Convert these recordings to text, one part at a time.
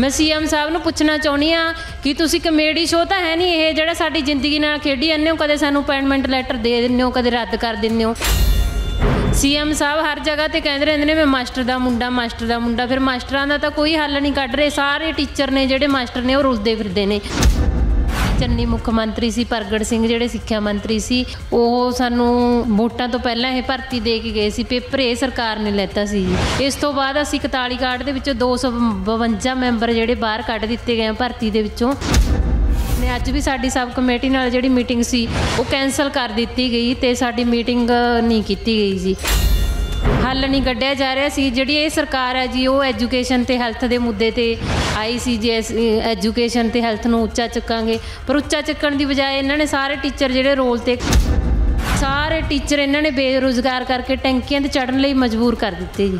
ਮੈਂ ਸੀਐਮ ਸਾਹਿਬ ਨੂੰ ਪੁੱਛਣਾ ਚਾਹੁੰਦੀ ਆ ਕਿ ਤੁਸੀਂ ਕਮੇਡੀ ਸ਼ੋਅ ਤਾਂ ਹੈ ਨਹੀਂ ਇਹ ਜਿਹੜਾ ਸਾਡੀ ਜ਼ਿੰਦਗੀ ਨਾਲ ਖੇਡੀ ਜਾਂਦੇ ਹੋ ਕਦੇ ਸਾਨੂੰ ਅਪਾਇੰਟਮੈਂਟ ਲੈਟਰ ਦੇ ਦਿੰਦੇ ਹੋ, ਕਦੇ ਰੱਦ ਕਰ ਦਿੰਦੇ ਹੋ। ਸੀਐਮ ਸਾਹਿਬ ਹਰ ਜਗ੍ਹਾ ਤੇ ਕਹਿੰਦੇ ਰਹਿੰਦੇ ਨੇ, ਮੈਂ ਮਾਸਟਰ ਦਾ ਮੁੰਡਾ, ਮਾਸਟਰ ਦਾ ਮੁੰਡਾ। ਫਿਰ ਮਾਸਟਰਾਂ ਦਾ ਤਾਂ ਕੋਈ ਹੱਲ ਨਹੀਂ ਕੱਢ ਰਹੇ, ਸਾਰੇ ਟੀਚਰ ਨੇ ਜਿਹੜੇ ਮਾਸਟਰ ਨੇ ਉਹ ਰੁਲਦੇ ਫਿਰਦੇ ਨੇ। ਚੰਨੀ ਮੁੱਖ ਮੰਤਰੀ ਸੀ, ਪ੍ਰਗਟ ਸਿੰਘ ਜਿਹੜੇ ਸਿੱਖਿਆ ਮੰਤਰੀ ਸੀ, ਉਹ ਸਾਨੂੰ ਵੋਟਾਂ ਤੋਂ ਪਹਿਲਾਂ ਇਹ ਭਰਤੀ ਦੇ ਕੇ ਗਏ ਸੀ, ਪੇਪਰ ਇਹ ਸਰਕਾਰ ਨੇ ਲੈਤਾ ਸੀ ਜੀ। ਇਸ ਤੋਂ ਬਾਅਦ ਅਸੀਂ 41 ਕਾਰਡ ਦੇ ਵਿੱਚੋਂ 252 ਮੈਂਬਰ ਜਿਹੜੇ ਬਾਹਰ ਕੱਢ ਦਿੱਤੇ ਗਏ ਭਰਤੀ ਦੇ ਵਿੱਚੋਂ। ਨੇ ਅੱਜ ਵੀ ਸਾਡੀ ਸਬ ਕਮੇਟੀ ਨਾਲ ਜਿਹੜੀ ਮੀਟਿੰਗ ਸੀ, ਉਹ ਕੈਨਸਲ ਕਰ ਦਿੱਤੀ ਗਈ ਤੇ ਸਾਡੀ ਮੀਟਿੰਗ ਨਹੀਂ ਕੀਤੀ ਗਈ ਜੀ। ਹੱਲ ਨਹੀਂ ਕੱਢਿਆ ਜਾ ਰਿਹਾ ਸੀ। ਜਿਹੜੀ ਇਹ ਸਰਕਾਰ ਹੈ ਜੀ ਉਹ ਐਜੂਕੇਸ਼ਨ ਤੇ ਹੈਲਥ ਦੇ ਮੁੱਦੇ ਤੇ ਆਈ ਸੀ ਜੀ ਐਜੂਕੇਸ਼ਨ ਤੇ ਹੈਲਥ ਨੂੰ ਉੱਚਾ ਚੁੱਕਾਂਗੇ। ਪਰ ਉੱਚਾ ਚੱਕਣ ਦੀ ਬਜਾਏ ਇਹਨਾਂ ਨੇ ਸਾਰੇ ਟੀਚਰ ਜਿਹੜੇ ਰੋਲ ਤੇ ਸਾਰੇ ਟੀਚਰ ਇਹਨਾਂ ਨੇ ਬੇਰੁਜ਼ਗਾਰ ਕਰਕੇ ਟੈਂਕੀਆਂ ਤੇ ਚੜਨ ਲਈ ਮਜਬੂਰ ਕਰ ਦਿੱਤੇ ਜੀ।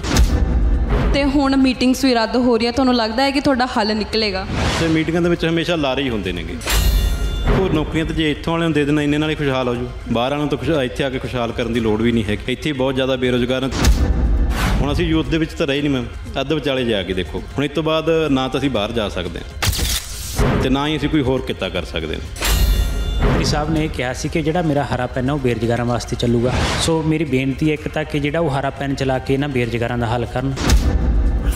ਤੇ ਹੁਣ ਮੀਟਿੰਗਸ ਵੀ ਰੱਦ ਹੋ ਰਹੀਆਂ। ਤੁਹਾਨੂੰ ਲੱਗਦਾ ਹੈ ਕਿ ਤੁਹਾਡਾ ਹੱਲ ਨਿਕਲੇਗਾ? ਤੇ ਮੀਟਿੰਗਾਂ ਦੇ ਵਿੱਚ ਹਮੇਸ਼ਾ ਲਾਰੇ ਹੀ ਹੁੰਦੇ ਨੇਗੇ। ਉਹ ਨੌਕਰੀਆਂ ਤੇ ਜੇ ਇੱਥੋਂ ਵਾਲਿਆਂ ਨੂੰ ਦੇ ਦੇਣਾ, ਇੰਨੇ ਨਾਲ ਹੀ ਖੁਸ਼ਹਾਲ ਹੋ ਜੂ। ਬਾਹਰ ਵਾਲਿਆਂ ਨੂੰ ਤਾਂ ਖੁਸ਼ ਇੱਥੇ ਆ ਕੇ ਖੁਸ਼ਹਾਲ ਕਰਨ ਦੀ ਲੋੜ ਵੀ ਨਹੀਂ ਹੈ ਇੱਥੇ ਬਹੁਤ ਜ਼ਿਆਦਾ ਬੇਰੁਜ਼ਗਾਰ ਹੁਣ ਅਸੀਂ ਯੂਥ ਦੇ ਵਿੱਚ ਤਾਂ ਰਹੇ ਨਹੀਂ ਮੈਮ। ਅੱਧ ਵਿਚਾਲੇ ਜਾ ਕੇ ਦੇਖੋ। ਹੁਣ ਇਸ ਤੋਂ ਬਾਅਦ ਨਾ ਤਾਂ ਅਸੀਂ ਬਾਹਰ ਜਾ ਸਕਦੇ ਹਾਂ ਤੇ ਨਾ ਹੀ ਅਸੀਂ ਕੋਈ ਹੋਰ ਕਿੱਤਾ ਕਰ ਸਕਦੇ ਹਾਂ। ਮੋਦੀ ਸਾਹਿਬ ਨੇ ਇਹ ਕਿਹਾ ਸੀ ਕਿ ਜਿਹੜਾ ਮੇਰਾ ਹਰਾ ਪੈਨ ਹੈ ਉਹ ਬੇਰੁਜ਼ਗਾਰਾਂ ਵਾਸਤੇ ਚੱਲੂਗਾ। ਸੋ ਮੇਰੀ ਬੇਨਤੀ ਹੈ ਇੱਕ ਤਾਂ ਕਿ ਜਿਹੜਾ ਉਹ ਹਰਾ ਪੈਨ ਚਲਾ ਕੇ ਇਹਨਾਂ ਬੇਰੁਜ਼ਗਾਰਾਂ ਦਾ ਹੱਲ ਕਰਨ।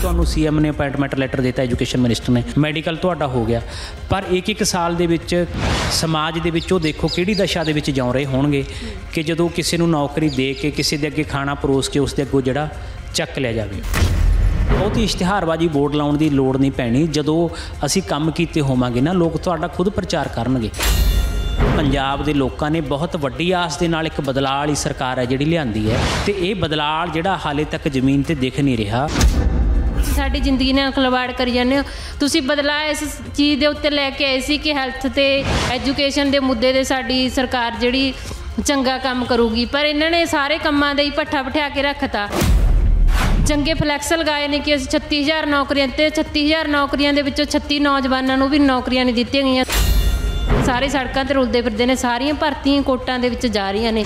ਤੁਹਾਨੂੰ ਸੀਐਮ ਨੇ ਅਪਾਇੰਟਮੈਂਟ ਲੈਟਰ ਦਿੱਤਾ ਐਜੂਕੇਸ਼ਨ ਮਿਨਿਸਟਰ ਨੇ। ਮੈਡੀਕਲ ਤੁਹਾਡਾ ਹੋ ਗਿਆ। ਪਰ ਇੱਕ ਇੱਕ ਸਾਲ ਦੇ ਵਿੱਚ ਸਮਾਜ ਦੇ ਵਿੱਚ ਉਹ ਦੇਖੋ ਕਿਹੜੀ ਦਸ਼ਾ ਦੇ ਵਿੱਚ ਜਿਉ ਰਹੇ ਹੋਣਗੇ ਕਿ ਜਦੋਂ ਕਿਸੇ ਨੂੰ ਨੌਕਰੀ ਦੇ ਕੇ, ਕਿਸੇ ਦੇ ਅੱਗੇ ਖਾਣਾ ਪਰੋਸ ਕੇ ਉਸ ਦੇ ਅੱਗੋਂ ਜਿਹੜਾ ਚੱਕ ਲਿਆ ਜਾਵੇ। ਬਹੁਤ ਹੀ ਇਸ਼ਤਿਹਾਰਬਾਜ਼ੀ ਵੋਟ ਲਾਉਣ ਦੀ ਲੋੜ ਨਹੀਂ ਪੈਣੀ। ਜਦੋਂ ਅਸੀਂ ਕੰਮ ਕੀਤੇ ਹੋਵਾਂਗੇ ਨਾ, ਲੋਕ ਤੁਹਾਡਾ ਖੁਦ ਪ੍ਰਚਾਰ ਕਰਨਗੇ। ਪੰਜਾਬ ਦੇ ਲੋਕਾਂ ਨੇ ਬਹੁਤ ਵੱਡੀ ਆਸ ਦੇ ਨਾਲ ਇੱਕ ਬਦਲਾਅ ਵਾਲੀ ਸਰਕਾਰ ਹੈ ਜਿਹੜੀ ਲਿਆਂਦੀ ਹੈ ਤੇ ਇਹ ਬਦਲਾਅ ਜਿਹੜਾ ਹਾਲੇ ਤੱਕ ਜ਼ਮੀਨ ਤੇ ਦਿਖ ਨਹੀਂ ਰਿਹਾ। ਸਾਡੀ ਜ਼ਿੰਦਗੀ ਨਾਲ ਖਿਲਵਾੜ ਕਰੀ ਜਾਂਦੇ ਹੋ। ਤੁਸੀਂ ਬਦਲਾ ਇਸ ਚੀਜ਼ ਦੇ ਉੱਤੇ ਲੈ ਕੇ ਆਏ ਸੀ ਕਿ ਹੈਲਥ ਤੇ ਐਜੂਕੇਸ਼ਨ ਦੇ ਮੁੱਦੇ ਤੇ ਸਾਡੀ ਸਰਕਾਰ ਜਿਹੜੀ ਚੰਗਾ ਕੰਮ ਕਰੂਗੀ, ਪਰ ਇਹਨਾਂ ਨੇ ਸਾਰੇ ਕੰਮਾਂ ਦੇ ਹੀ ਪੱਠਾ ਬਿਠਾ ਕੇ ਰੱਖਤਾ। ਚੰਗੇ ਫਲੈਕਸ ਲਗਾਏ ਨੇ ਕਿ ਅਸੀਂ 36000 ਨੌਕਰੀਆਂ ਤੇ 36000 ਨੌਕਰੀਆਂ ਦੇ ਵਿੱਚੋਂ 36 ਨੌਜਵਾਨਾਂ ਨੂੰ ਵੀ ਨੌਕਰੀਆਂ ਨਹੀਂ ਦਿੱਤੀਆਂ ਗਈਆਂ। ਸਾਰੇ ਸੜਕਾਂ ਤੇ ਰੁਲਦੇ ਫਿਰਦੇ ਨੇ, ਸਾਰੀਆਂ ਭਰਤੀਆਂ ਕੋਟਾਂ ਦੇ ਵਿੱਚ ਜਾ ਰਹੀਆਂ ਨੇ।